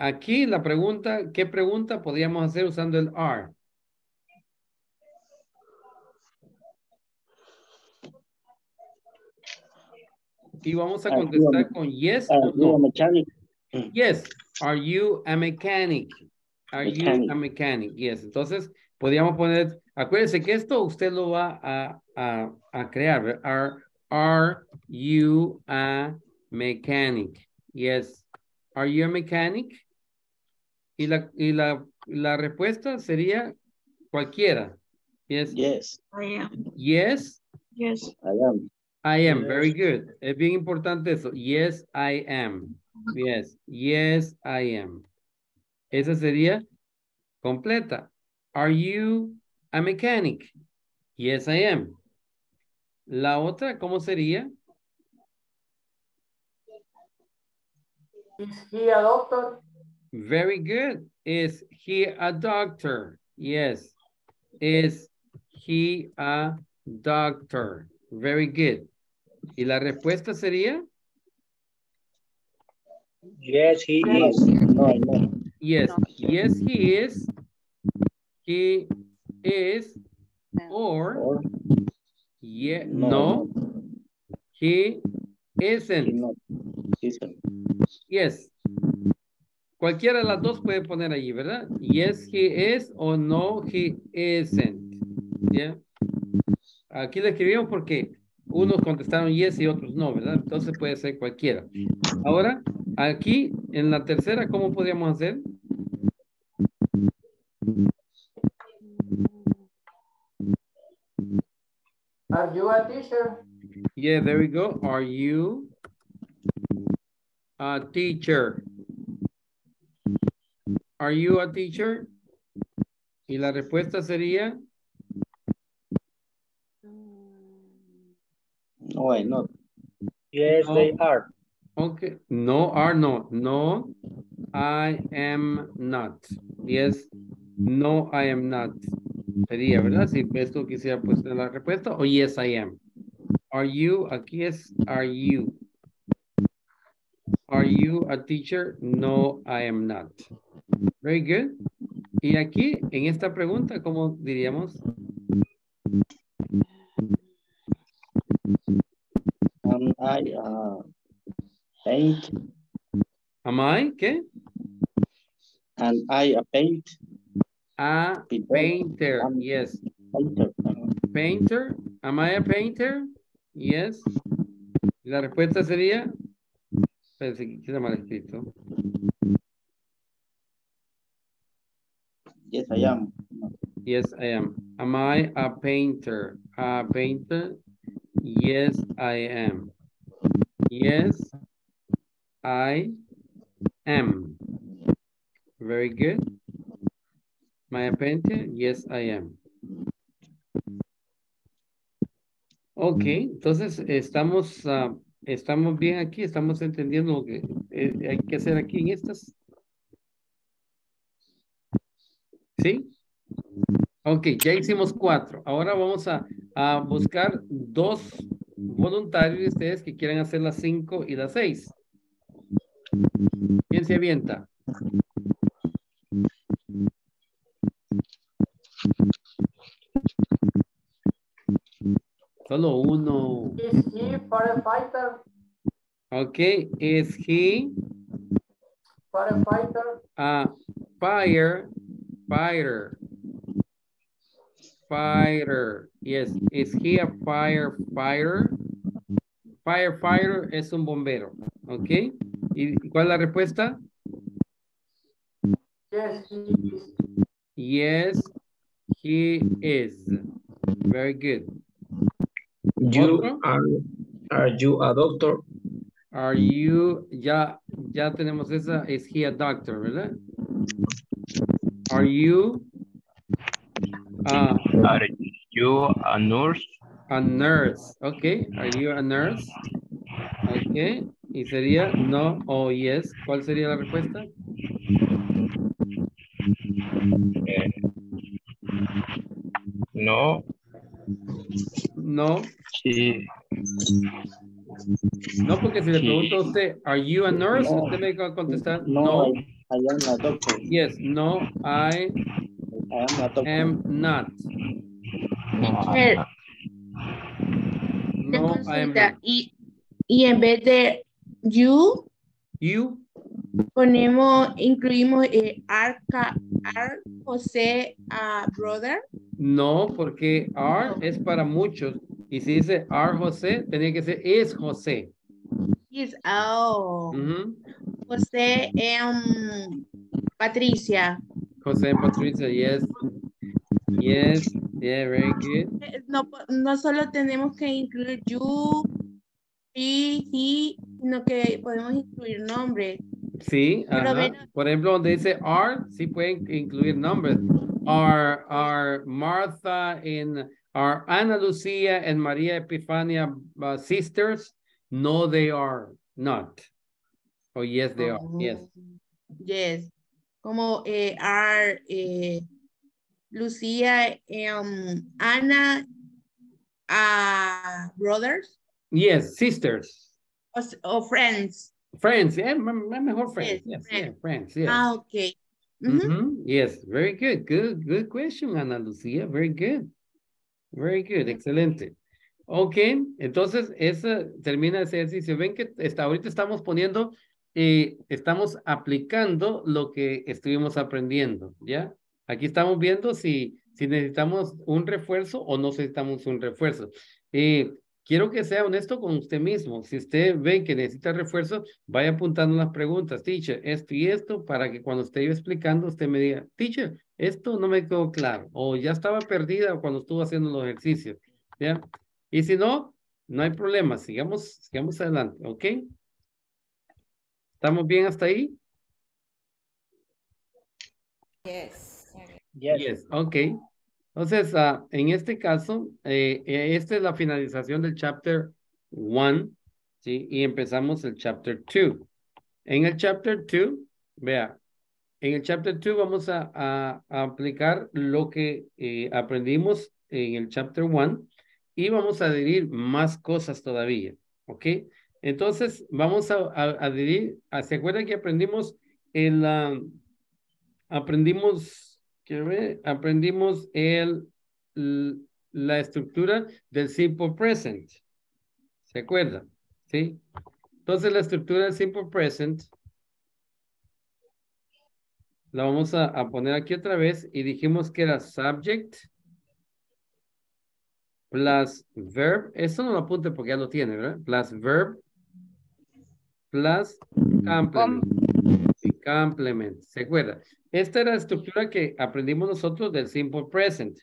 aquí la pregunta, ¿qué pregunta podríamos hacer usando el are? Y vamos a contestar con yes Are o you a no. mechanic? Yes. Are you a mechanic? Are you a mechanic? Yes. Entonces, podríamos poner, acuérdense que esto usted lo va a, a, a crear. Are, are you a mechanic? Yes. Are you a mechanic? Y la, y la, la respuesta sería cualquiera. Yes. Yes. I am. Yes. Yes. I am. I am. Very good. Es bien importante eso. Yes, I am. Yes. Yes, I am. Esa sería completa. Are you a mechanic? Yes, I am. La otra, ¿cómo sería? Is he a doctor? Very good. Is he a doctor? Yes. Is he a doctor? Very good. ¿Y la respuesta sería? Yes, he is. No, no. Yes. Yes, he is. He is. Or Yeah, No, no, he isn't. Isn't. Yes. Cualquiera de las dos puede poner allí, ¿verdad? Yes, he is o no, he isn't. ¿Ya? Aquí lo escribimos porque unos contestaron yes y otros no, ¿verdad? Entonces puede ser cualquiera. Ahora, aquí en la tercera, ¿cómo podríamos hacer? Are you a teacher? Yeah, there we go. Are you a teacher? Are you a teacher? Y la respuesta sería, No, I'm not. Yes, No. they are. okay, no are no, no, I am not. Yes, no, I am not. Sería, ¿verdad? Si esto quisiera pues la respuesta o yes, I am. Are you, aquí es, are you. Are you a teacher? No, I am not. Very good. Y aquí, en esta pregunta, ¿cómo diríamos? Am I uh, paint? Am I, ¿qué? Am I a paint? A painter, yes. Painter. Painter, am I a painter? Yes. La respuesta sería, espérense, que queda mal escrito. Yes, I am. Yes, I am. Am I a painter? A painter? Yes, I am. Yes, I am. Very good. Am I a painter? Yes, I am. Ok, entonces estamos, ah, estamos bien aquí, estamos entendiendo lo que eh, hay que hacer aquí en estas. ¿Sí? Ok, ya hicimos cuatro. Ahora vamos a, a buscar dos voluntarios de ustedes que quieran hacer las cinco y las seis. ¿Quién se avienta? Solo uno. Is he firefighter? Ok, is he Firefighter? a fire fighter? Fighter. Yes. Is he a firefighter? Firefighter es un bombero. Ok. ¿Y cuál es la respuesta? Yes, he is. Yes, he is. Very good. You are, are you a doctor? Are you, ya, ya tenemos esa, is he a doctor, ¿verdad? Are you uh, Are you a nurse? a nurse? Okay, are you a nurse? Okay, y sería no o yes. ¿Cuál sería la respuesta? Eh, no, No, she, no, porque si le pregunto a usted, are you a nurse? No. Usted me va a contestar, No, no. I, am a doctor. Yes, no, I I am a doctor. am not. Teacher, No, I am not. Y, y en vez de you, You, ponemos, incluimos eh, Arca, Ar José a brother. no, porque are es para muchos. Y si dice are José, tenía que ser es José. Is, oh, Ujú. José em, Patricia. José Patricia, yes. Yes, yeah, very good. No, no solo tenemos que incluir you, she, he, sino que podemos incluir nombres. Sí, ajá. menos- Por ejemplo, donde dice are, sí pueden incluir nombres. Are, are Martha and are Ana Lucia and Maria Epifania uh, sisters? No, they are not. Oh, yes, they are. Yes. Yes. Como eh, are eh, Lucía, em, Ana, ah, brothers Yes, sisters. Or friends. Friends, yeah, me- me- mejor friends. Yes, Yes, yeah, friends, yes. Ah, ok. Ujú. Mhm, Yes, very good. Good, good question, Ana Lucia. Very good. Very good. Excelente. Ok, entonces ese termina ese ejercicio. Ven que está, ahorita estamos poniendo, eh, estamos aplicando lo que estuvimos aprendiendo, ¿ya? Aquí estamos viendo si, si necesitamos un refuerzo o no necesitamos un refuerzo. Eh, quiero que sea honesto con usted mismo. Si usted ve que necesita refuerzo, vaya apuntando las preguntas. Teacher, esto y esto, para que cuando esté yo explicando, usted me diga, teacher, esto no me quedó claro. O ya estaba perdida cuando estuvo haciendo los ejercicios. ¿Ya? Y si no, no hay problema. Sigamos, sigamos adelante. ¿Ok? ¿Estamos bien hasta ahí? Yes. Yes. Ok. Entonces, ah, en este caso, eh, eh, esta es la finalización del chapter 1, ¿sí? Y empezamos el chapter 2. En el chapter 2, vea, en el chapter 2 vamos a, a- a aplicar lo que eh, aprendimos en el chapter 1 y vamos a adherir más cosas todavía, ¿ok? Entonces, vamos a, a- adherir, ah, ¿se acuerdan que aprendimos el, ah, aprendimos, aprendimos el, la estructura del simple present. ¿Se acuerdan? ¿Sí? Entonces, la estructura del simple present la vamos a, a poner aquí otra vez y dijimos que era subject plus verb. Eso no lo apunte porque ya lo tiene, ¿verdad? Plus verb plus complement. Complement. ¿Se acuerda? Esta era la estructura que aprendimos nosotros del simple present.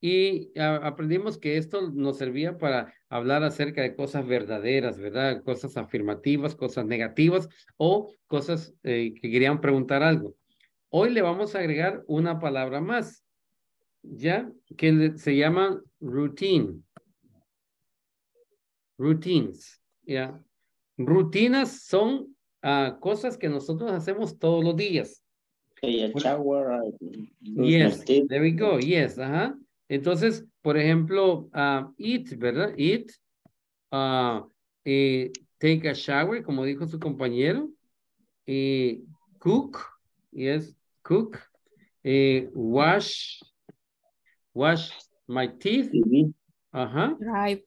Y ah, aprendimos que esto nos servía para hablar acerca de cosas verdaderas, ¿verdad? Cosas afirmativas, cosas negativas o cosas eh, que querían preguntar algo. Hoy le vamos a agregar una palabra más, ¿ya? Que le- se llama routine. Routines, ¿ya? Rutinas son cosas que nosotros hacemos todos los días. Okay, shower, uh, Yes, there we go, yes, ajá. Entonces, por ejemplo, ah, eat, ¿verdad? Eat, ah, eh, take a shower, como dijo su compañero, eh, cook, yes, cook, eh, wash, wash my teeth, ajá. Drive.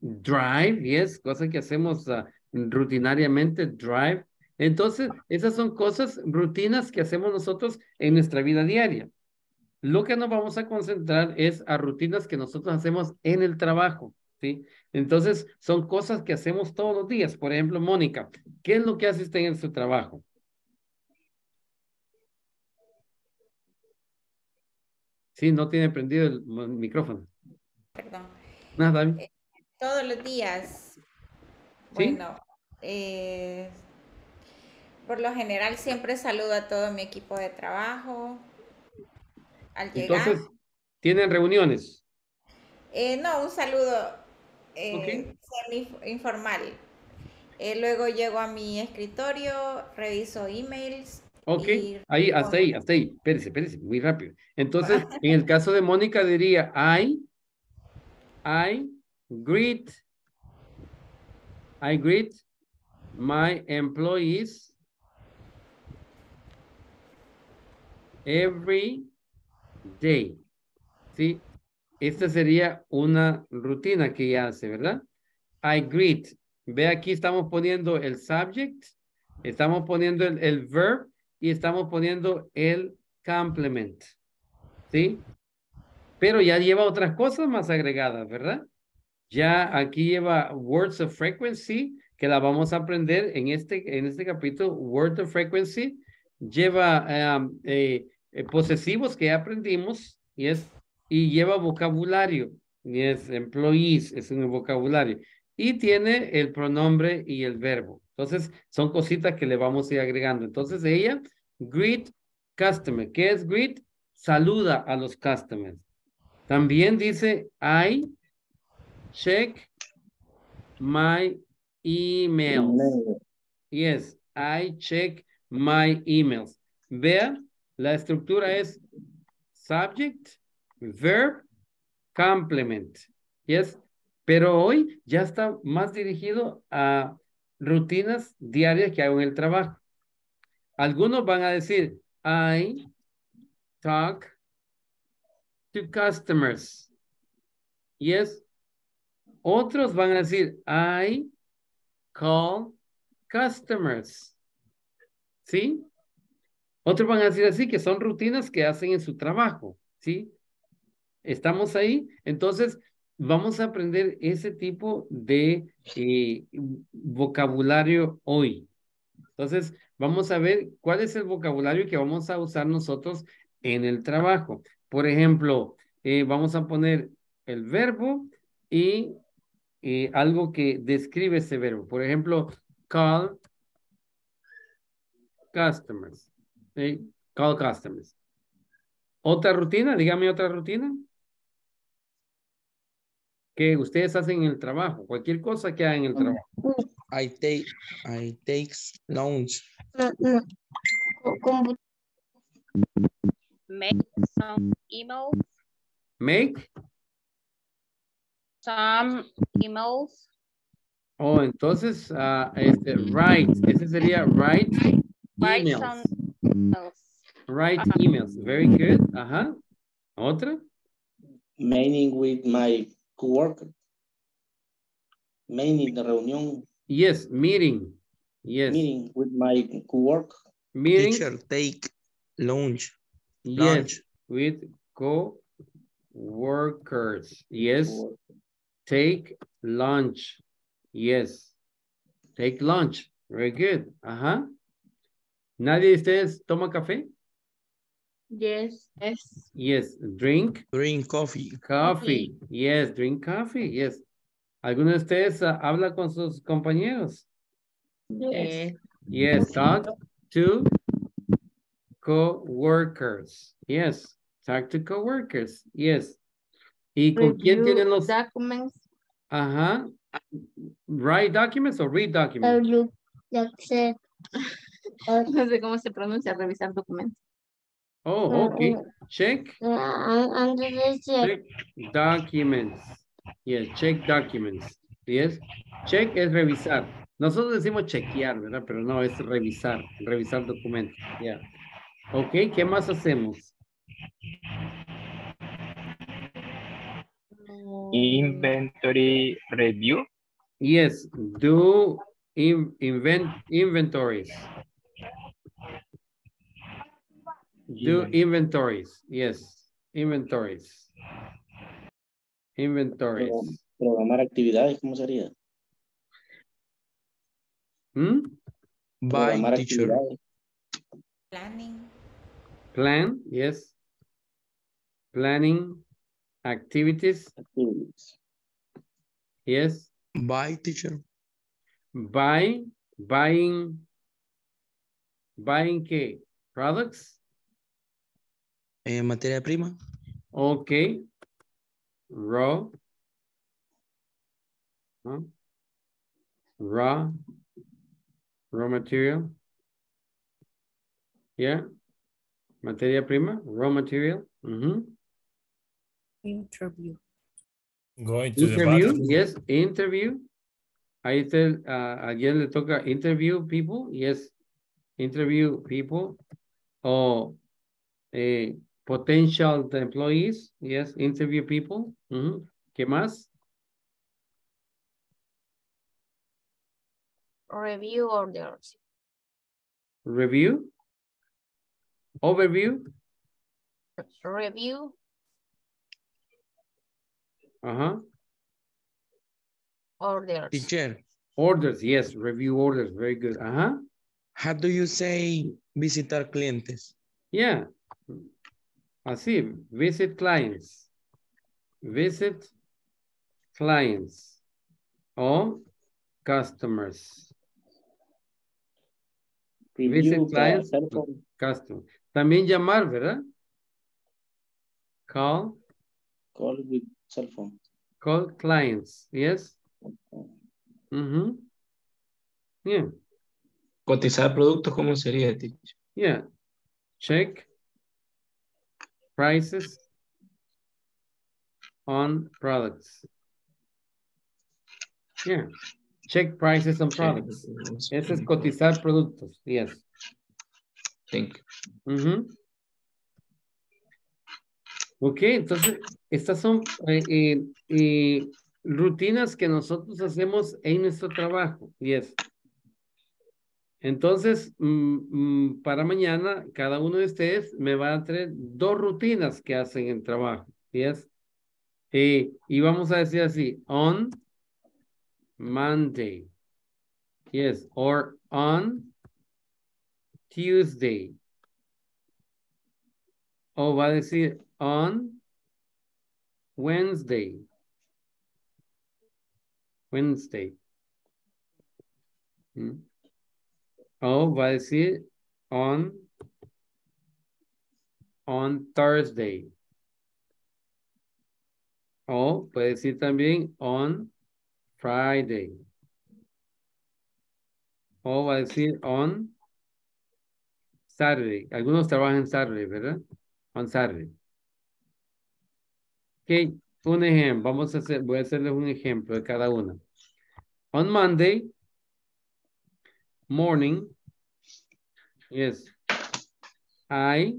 Drive, yes, cosas que hacemos ah, rutinariamente, drive. Entonces, esas son cosas, rutinas que hacemos nosotros en nuestra vida diaria. Lo que nos vamos a concentrar es a rutinas que nosotros hacemos en el trabajo, ¿sí? Entonces, son cosas que hacemos todos los días. Por ejemplo, Mónica, ¿qué es lo que hace usted en su trabajo? Sí, no tiene prendido el micrófono. Perdón. Nada, bien. Todos los días. Bueno, eh, por lo general siempre saludo a todo mi equipo de trabajo. Al llegar, Entonces, ¿tienen reuniones? Eh, no, un saludo eh, informal. Eh, luego llego a mi escritorio, reviso emails. Ok, y ahí, hasta ahí, hasta ahí. Espérese, espérese, muy rápido. Entonces, [laughs] en el caso de Mónica diría, I, I greet, I greet my employees every day. ¿Sí? Esta sería una rutina que ella hace, ¿verdad? I greet. Ve aquí estamos poniendo el subject, estamos poniendo el, el verb y estamos poniendo el complement. ¿Sí? Pero ya lleva otras cosas más agregadas, ¿verdad? Ya aquí lleva words of frequency, que la vamos a aprender en este, en este capítulo, word of frequency. Lleva um, eh, eh, posesivos que ya aprendimos, yes, y lleva vocabulario, yes, employees, es un vocabulario. Y tiene el pronombre y el verbo. Entonces, son cositas que le vamos a ir agregando. Entonces, ella, greet customer. ¿Qué es greet? Saluda a los customers. También dice, I check my emails. Yes, I check my emails. Vea, la estructura es subject, verb, complement. Yes, pero hoy ya está más dirigido a rutinas diarias que hago en el trabajo. Algunos van a decir, I talk to customers. Yes. Otros van a decir, I call customers. ¿Sí? Otros van a decir así, que son rutinas que hacen en su trabajo. ¿Sí? ¿Estamos ahí? Entonces, vamos a aprender ese tipo de eh, vocabulario hoy. Entonces, vamos a ver cuál es el vocabulario que vamos a usar nosotros en el trabajo. Por ejemplo, eh, vamos a poner el verbo y eh, algo que describe ese verbo. Por ejemplo, call customers. ¿Sí? Call customers. ¿Otra rutina? Dígame otra rutina. Que ustedes hacen en el trabajo. Cualquier cosa que hagan en el trabajo. I take, I takes lunch. Make some emails. Make. Some emails. Oh, entonces, ah, este, write. Ese sería write Write emails. some emails. Write emails. Very good. Ajá. ¿Otra? Meeting with my coworker. Meeting de reunión. Yes, meeting. Yes. Meeting with my coworker. Meeting. Teacher, take lunch. Yes, with co-workers. Yes. Take lunch. Yes. Take lunch. Very good. Ajá. ¿Nadie de ustedes toma café? Yes. Yes. Yes. Drink. Drink coffee. Coffee. Yes. Drink coffee. Yes. ¿Alguno de ustedes ah, habla con sus compañeros? Yes. Yes. Talk to co-workers. Yes. Talk to co-workers. Yes. ¿Y con quién tienen los... Documents. Ajá. Write documents or read documents? [laughs] No sé cómo se pronuncia, revisar documentos. Oh, okay. Check. Check documents. Yes, check documents. Yes. Check es revisar. Nosotros decimos chequear, ¿verdad? Pero no, es revisar. Revisar documentos. Ya. Ok, ¿qué más hacemos? Inventory review. Yes, do in, invent inventories. Do inventories. Yes, inventories. Inventories. Programar actividades, ¿cómo sería? ¿Mm? Bye, Programar teacher. Planning. Plan, yes. Planning activities. Activities. Yes. Bye, teacher. Buy, buying, buying qué? Products. Eh, materia prima. Okay. Raw. Huh? Raw. Raw material. Yeah. Materia prima, raw material. Interview. Going to Interview, yes, interview. Ahí está, a alguien le toca interview people, yes, interview people. O eh, potential employees, yes, interview people. Ujú. ¿Qué más? Review orders. Review. Overview. Review Ajá. orders. Teacher, Orders, yes, review orders, very good. Ajá. how do you say visitar clientes? Yeah. Así, visit clients. Visit clients or customers. Review Visit clients, customers. También llamar, ¿verdad? Call, Call with cell phone. call clients, yes? Mhm. Yeah, Cotizar productos, ¿cómo sería, teacher? yeah. Check prices on products. Yeah. Check prices on products. Ese es cotizar productos, yes. Thank you. Ujú. Ok, entonces, estas son eh, eh, eh, rutinas que nosotros hacemos en nuestro trabajo. Yes. Entonces, mm, mm, para mañana, cada uno de ustedes me va a traer dos rutinas que hacen en trabajo. Yes. Eh, y vamos a decir así, on Monday. Yes, or on Tuesday. O va a decir on Wednesday. Wednesday. Mm. O va a decir on on Thursday. O puede decir también on Friday. O va a decir on Saturday. Algunos trabajan Saturday, ¿verdad? On Saturday. Ok, un ejemplo. Vamos a hacer, voy a hacerles un ejemplo de cada una. On Monday morning, yes, I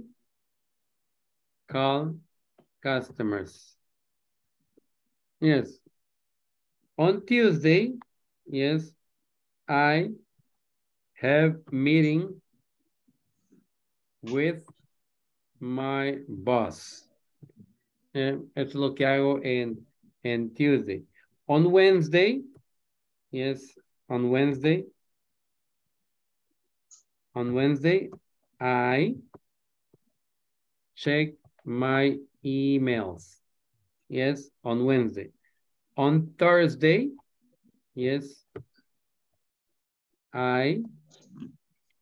call customers. Yes. On Tuesday, yes, I have meeting with my boss. Eh, es lo que hago en, en Tuesday. On Wednesday, yes, on Wednesday, on Wednesday, I check my emails. Yes, on Wednesday. On Thursday, yes, I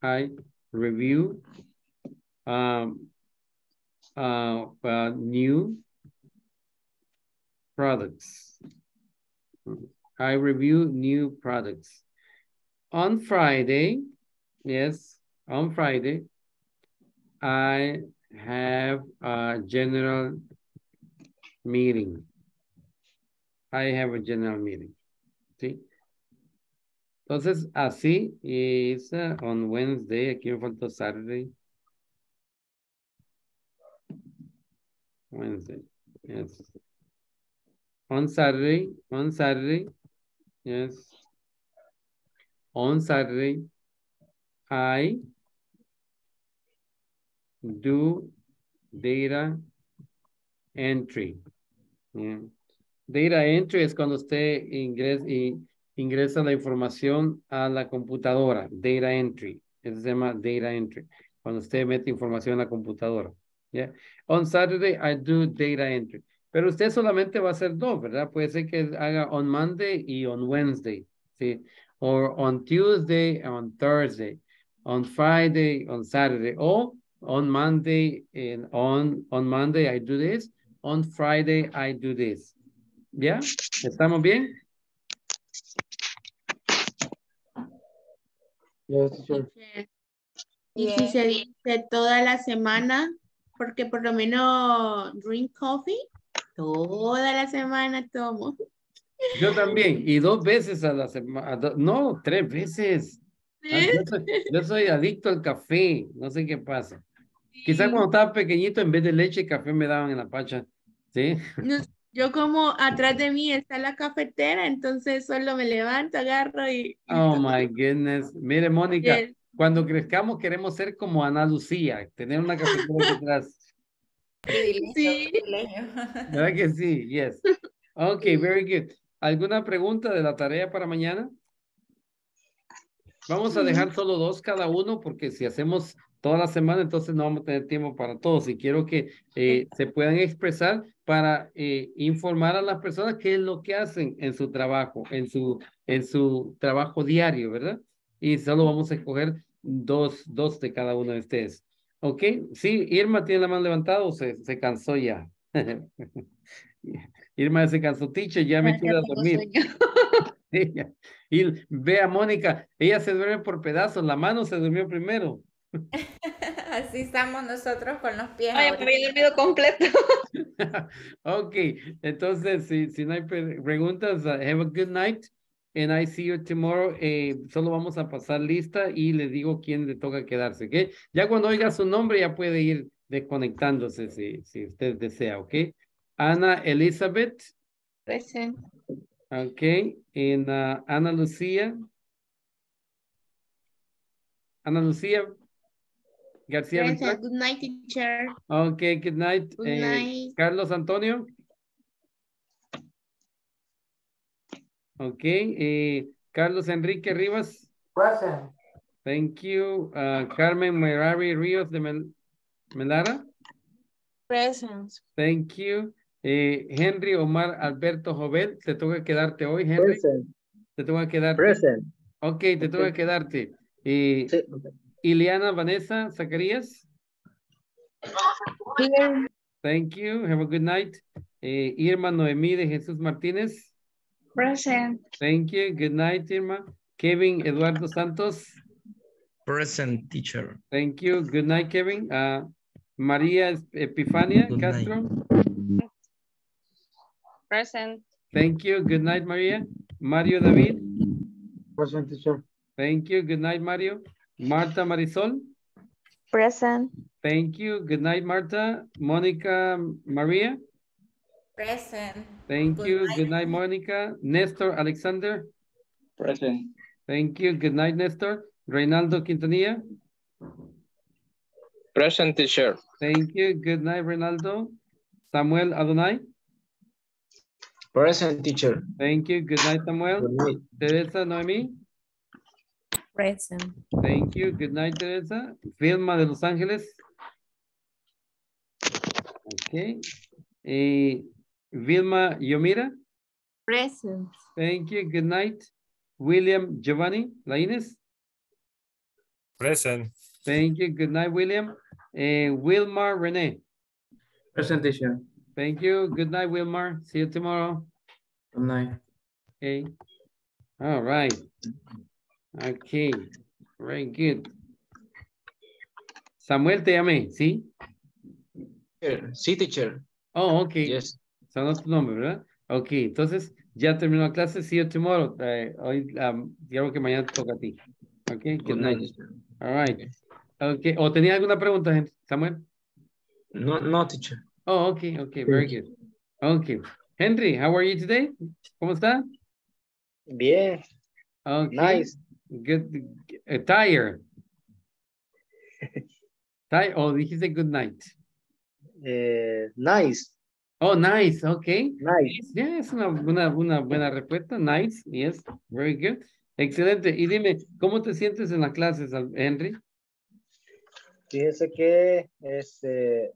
I review um, uh, uh, new products. I review new products. On Friday, yes, on Friday, I have a general meeting. I have a general meeting. ¿Sí? Entonces, así es uh, on Wednesday. Aquí me faltó Saturday. Wednesday. Yes. On Saturday, on Saturday, yes. On Saturday, I do data entry. Data entry es cuando usted ingresa, la información a la computadora. Data entry. Eso se llama data entry. Cuando usted mete información a la computadora. On Saturday, I do data entry. Pero usted solamente va a hacer dos, ¿verdad? Puede ser que haga on Monday y on Wednesday. ¿sí? Or on Tuesday, on Thursday. On Friday, on Saturday. O on Monday, and on, on Monday, I do this. On Friday, I do this. ¿Ya? ¿Estamos bien? Y si se dice toda la semana, porque por lo menos drink coffee, toda la semana tomo. Yo también, y dos veces a la semana, no, tres veces. Ah, Yo soy, yo soy adicto al café, no sé qué pasa. Quizás cuando estaba pequeñito, en vez de leche, café me daban en la pacha. ¿Sí? No, Yo como atrás de mí está la cafetera, entonces solo me levanto, agarro y... Oh my goodness. Mire, Mónica, Yes. cuando crezcamos queremos ser como Ana Lucía, tener una cafetera detrás. Sí. ¿Verdad que sí? Yes. Ok, very good. ¿Alguna pregunta de la tarea para mañana? Vamos a dejar solo dos cada uno porque si hacemos toda la semana, entonces no vamos a tener tiempo para todos. Y quiero que eh, [laughs] se puedan expresar para eh, informar a las personas qué es lo que hacen en su trabajo, en su, en su trabajo diario, ¿verdad? Y solo vamos a escoger dos, dos de cada uno de ustedes. ¿Ok? Sí, Irma tiene la mano levantada o se, se cansó ya. [laughs] Irma se cansó, teacher, ya me quiero dormir. [laughs] Y ve a Mónica, ella se duerme por pedazos, la mano se durmió primero. [laughs] Así estamos nosotros con los pies. Ay, me había dormido completo. [laughs] Ok, entonces si, si no hay pre- preguntas, uh, have a good night and I see you tomorrow. Eh, solo vamos a pasar lista y le digo quién le toca quedarse, ¿ok? Ya cuando oiga su nombre ya puede ir desconectándose si, si usted desea, ¿ok? Ana Elizabeth, Present. Okay, and uh, Ana Lucía. Ana Lucía García. Good night, teacher. Okay, good night. Good Eh, night. Carlos Antonio. Okay, eh, Carlos Enrique Rivas. Present. Thank you. Uh, Carmen Merari Ríos de Mel- Melara. Present. Thank you. Eh, Henry Omar Alberto Jovel, te toca quedarte hoy, Henry. Present. Te toca quedarte. Present. Ok, te toca quedarte. Eh, Ileana Vanessa Zacarías. Here. Thank you. Have a good night. Eh, Irma Noemí de Jesús Martínez. Present. Thank you. Good night, Irma. Kevin Eduardo Santos. Present teacher. Thank you. Good night, Kevin. Uh, María Epifania Good night. Castro. Present. Thank you. Good night, María. Mario David. Present teacher. Thank you. Good night, Mario. Marta Marisol. Present. Thank you. Good night, Marta. Monica Maria. Present. Thank Good you. night. Good night, Monica. Nestor Alexander. Present. Thank you. Good night, Nestor. Reynaldo Quintanilla. Present teacher. Thank you. Good night, Reynaldo. Samuel Adonai. Present teacher. Thank you. Good night, Samuel. Good night. Teresa Noemi. Present. Thank you. Good night, Teresa. Vilma de Los Ángeles. Okay. Eh, Vilma Yomira. Present. Thank you. Good night. William Giovanni Laines. Present. Thank you. Good night, William. Eh, Wilmar Rene. Presentation. Thank you. Good night, Wilmar. See you tomorrow. Good night. Okay. All right. Okay. Very good. Samuel, te llamé, ¿sí? Sí, teacher. Oh, ok. Yes. Sonó tu nombre, ¿verdad? Ok, entonces ya terminó la clase. See you tomorrow. Eh, hoy, um, creo que mañana toca a ti. Ok, good, Good night. night. All right. Okay. ¿O tenía alguna pregunta, gente? Samuel? No, no, teacher. Oh, okay, okay, very good. Okay. Henry, how are you today? ¿Cómo está? Bien. Okay. Nice. Good. Uh, tired. [laughs] Tired. Oh, dijiste good night. Eh, nice. Oh, nice. Okay. Nice. Yeah, es una, una, una buena respuesta. Nice. Yes. Very good. Excelente. Y dime, ¿cómo te sientes en las clases, Henry? Fíjese que este,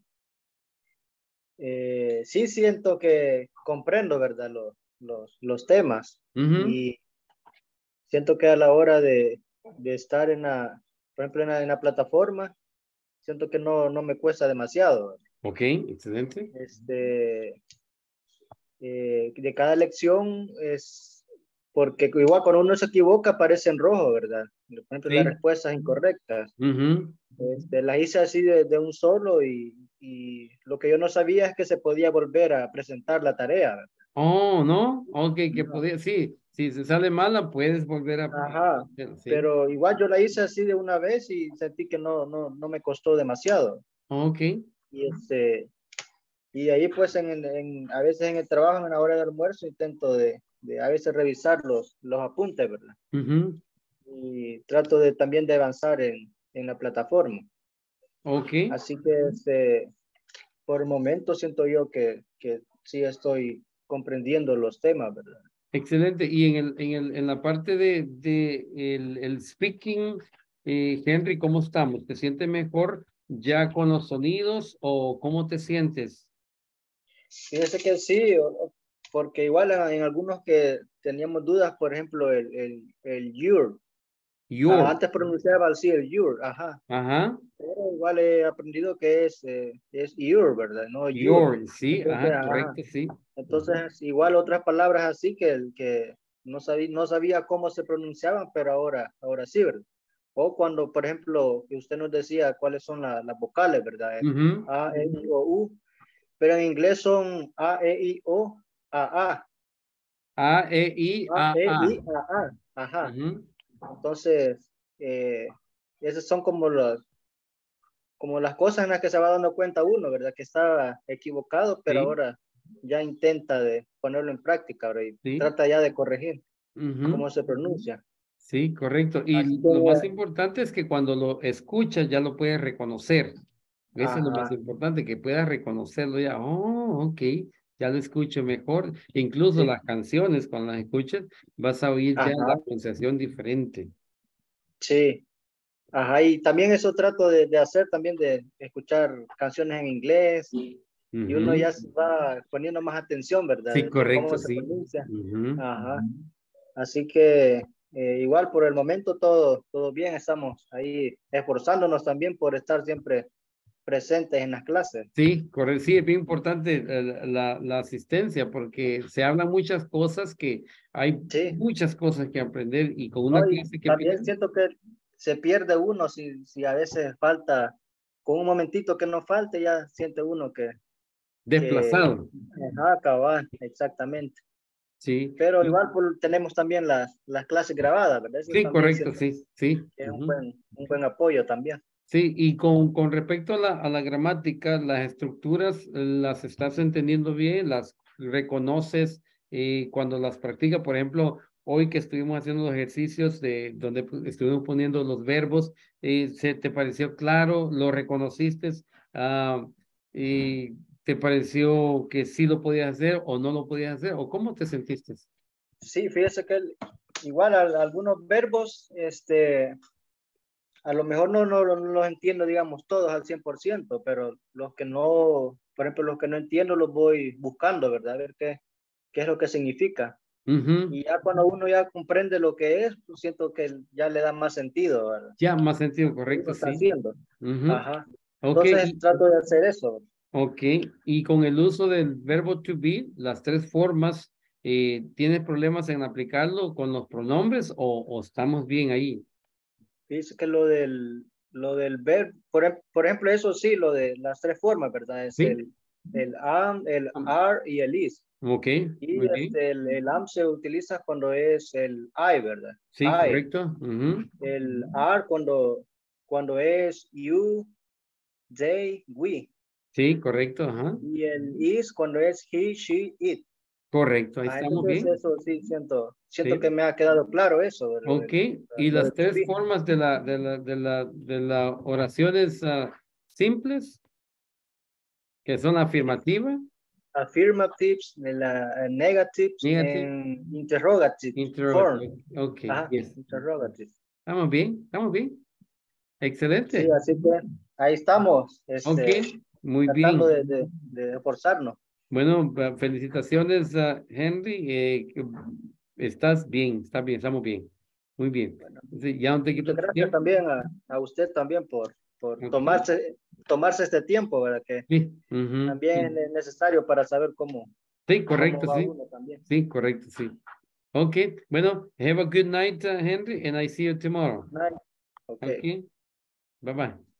eh, sí siento que comprendo, ¿verdad? Los, los, los temas. Ujú. Y siento que a la hora de, de estar en la, por ejemplo, en la, en la plataforma, siento que no, no me cuesta demasiado. Ok, excelente. Este, eh, de cada lección es, porque igual cuando uno se equivoca aparece en rojo, ¿verdad? Por ejemplo, Sí. las respuestas incorrectas. Ujú. Este, las hice así de, de un solo y, y lo que yo no sabía es que se podía volver a presentar la tarea. ¿verdad? Oh, ¿no? Ok, que podía, sí, si se sale mala, puedes volver a... Ajá, Sí. pero igual yo la hice así de una vez y sentí que no, no, no me costó demasiado. Ok, Y, este, y ahí pues en, en- a veces en el trabajo, en la hora de almuerzo, intento de, de a veces revisar los, los apuntes, ¿verdad? Ujú. Y trato de también de avanzar en, en la plataforma. ok, Así que este, por el momento siento yo que, que sí estoy comprendiendo los temas, ¿verdad? Excelente. Y en el, en el, en la parte de, de el, el speaking, eh, Henry, ¿cómo estamos? ¿Te sientes mejor ya con los sonidos o cómo te sientes? Fíjese que sí, porque igual en, en algunos que teníamos dudas, por ejemplo, el, el, el your. Your. Ah, antes pronunciaba así el your, ajá. Ajá, Pero igual he aprendido que es, eh, es your, ¿verdad? No your, sí, Entonces, ajá, correcto, sí. Entonces, igual otras palabras así que, que no, sabía, no sabía cómo se pronunciaban, pero ahora, ahora sí, ¿verdad? O cuando, por ejemplo, usted nos decía cuáles son la- las vocales, ¿verdad? El. A, E, I, O, U. Pero en inglés son A, E, I, O, A, A. A, E, I, A, A, E, A. I, A, A. Ajá. Entonces, eh, esas son como los como las cosas en las que se va dando cuenta uno, ¿verdad? Que estaba equivocado, pero Sí. ahora ya intenta de ponerlo en práctica ahora y Sí. trata ya de corregir Ujú. cómo se pronuncia. Sí, correcto. Y Así lo más que- importante es que cuando lo escuchas ya lo puedes reconocer. Eso es lo más importante, que puedas reconocerlo ya. Oh, ok, ya lo escucho mejor. Incluso Sí. las canciones, cuando las escuchas, vas a oír ya la Ajá. pronunciación diferente. Sí. Ajá, y también eso trato de, de hacer también de escuchar canciones en inglés y uno Ujú. ya se va poniendo más atención, ¿verdad? Sí, correcto, sí. pronuncia. Ujú. Ajá. Así que eh, igual por el momento todo, todo bien, estamos ahí esforzándonos también por estar siempre presentes en las clases. Sí, correcto. Sí, es bien importante eh, la, la asistencia porque se hablan muchas cosas que hay muchas cosas que aprender y con una No, clase que también siento que se pierde uno si, si a veces falta, con un momentito que no falte, ya siente uno que... desplazado. que- ajá, cabal, exactamente. Sí. Pero igual pues, tenemos también las, las clases grabadas, ¿verdad? Eso Sí, correcto, sí, sí. Es un buen, un buen apoyo también. Sí, y con, con respecto a la, a la gramática, las estructuras, eh, ¿las estás entendiendo bien? ¿Las reconoces eh, cuando las practicas? Por ejemplo, hoy que estuvimos haciendo los ejercicios de donde estuvimos poniendo los verbos, eh, ¿se te pareció claro? ¿Lo reconociste? Ah, y ¿Te pareció que sí lo podías hacer o no lo podías hacer? ¿O cómo te sentiste? Sí, fíjese que el- igual al- algunos verbos, este, a lo mejor no, no, no los entiendo, digamos, todos al 100%, pero los que no, por ejemplo, los que no entiendo los voy buscando, ¿verdad? A ver qué, qué es lo que significa. Ujú. Y ya cuando uno ya comprende lo que es, pues siento que ya le da más sentido, ¿verdad? Ya, más sentido, correcto, está sí. haciendo. Ujú. Ajá. Ok, Entonces trato de hacer eso. Ok, y con el uso del verbo to be, las tres formas, eh, ¿tienes problemas en aplicarlo con los pronombres o, o estamos bien ahí? Dice que lo del, lo del verbo, por, ej- por ejemplo, eso sí, lo de las tres formas, ¿verdad? Es Sí. el, el am, el are y el is. Ok, Y muy bien. este, el, el am se utiliza cuando es el I, ¿verdad? Sí, I. correcto. El are cuando, cuando es you, they, we. Sí, correcto, ajá. Y el is cuando es he, she, it. Correcto, ahí Ah, estamos bien. eso sí siento, siento Sí. que me ha quedado claro eso. de lo Ok, del- y lo las tres formas de la, de la, de la, de las oraciones ah, simples, que son afirmativa, affirmatives, de la eh, negatives, Negative. and interrogative, interrogative. form. Ok, Ajá, yes. interrogative. Estamos bien, estamos bien. Excelente. Sí, así que ahí estamos, este, Ok, muy tratando bien. de, de, de esforzarnos. Bueno, ba- felicitaciones, a Henry. eh, estás bien, estás bien, estamos bien. Muy bien. Sí, ya no te quito gracias tiempo. también a, a usted también por, por tomarse, tomarse este tiempo, ¿verdad? Que Sí, también sí. es necesario para saber cómo, Sí, correcto, cómo sí. Sí, correcto, sí. Ok, bueno, have a good night, uh, Henry, and I see you tomorrow. Night. Okay. Okay, bye bye.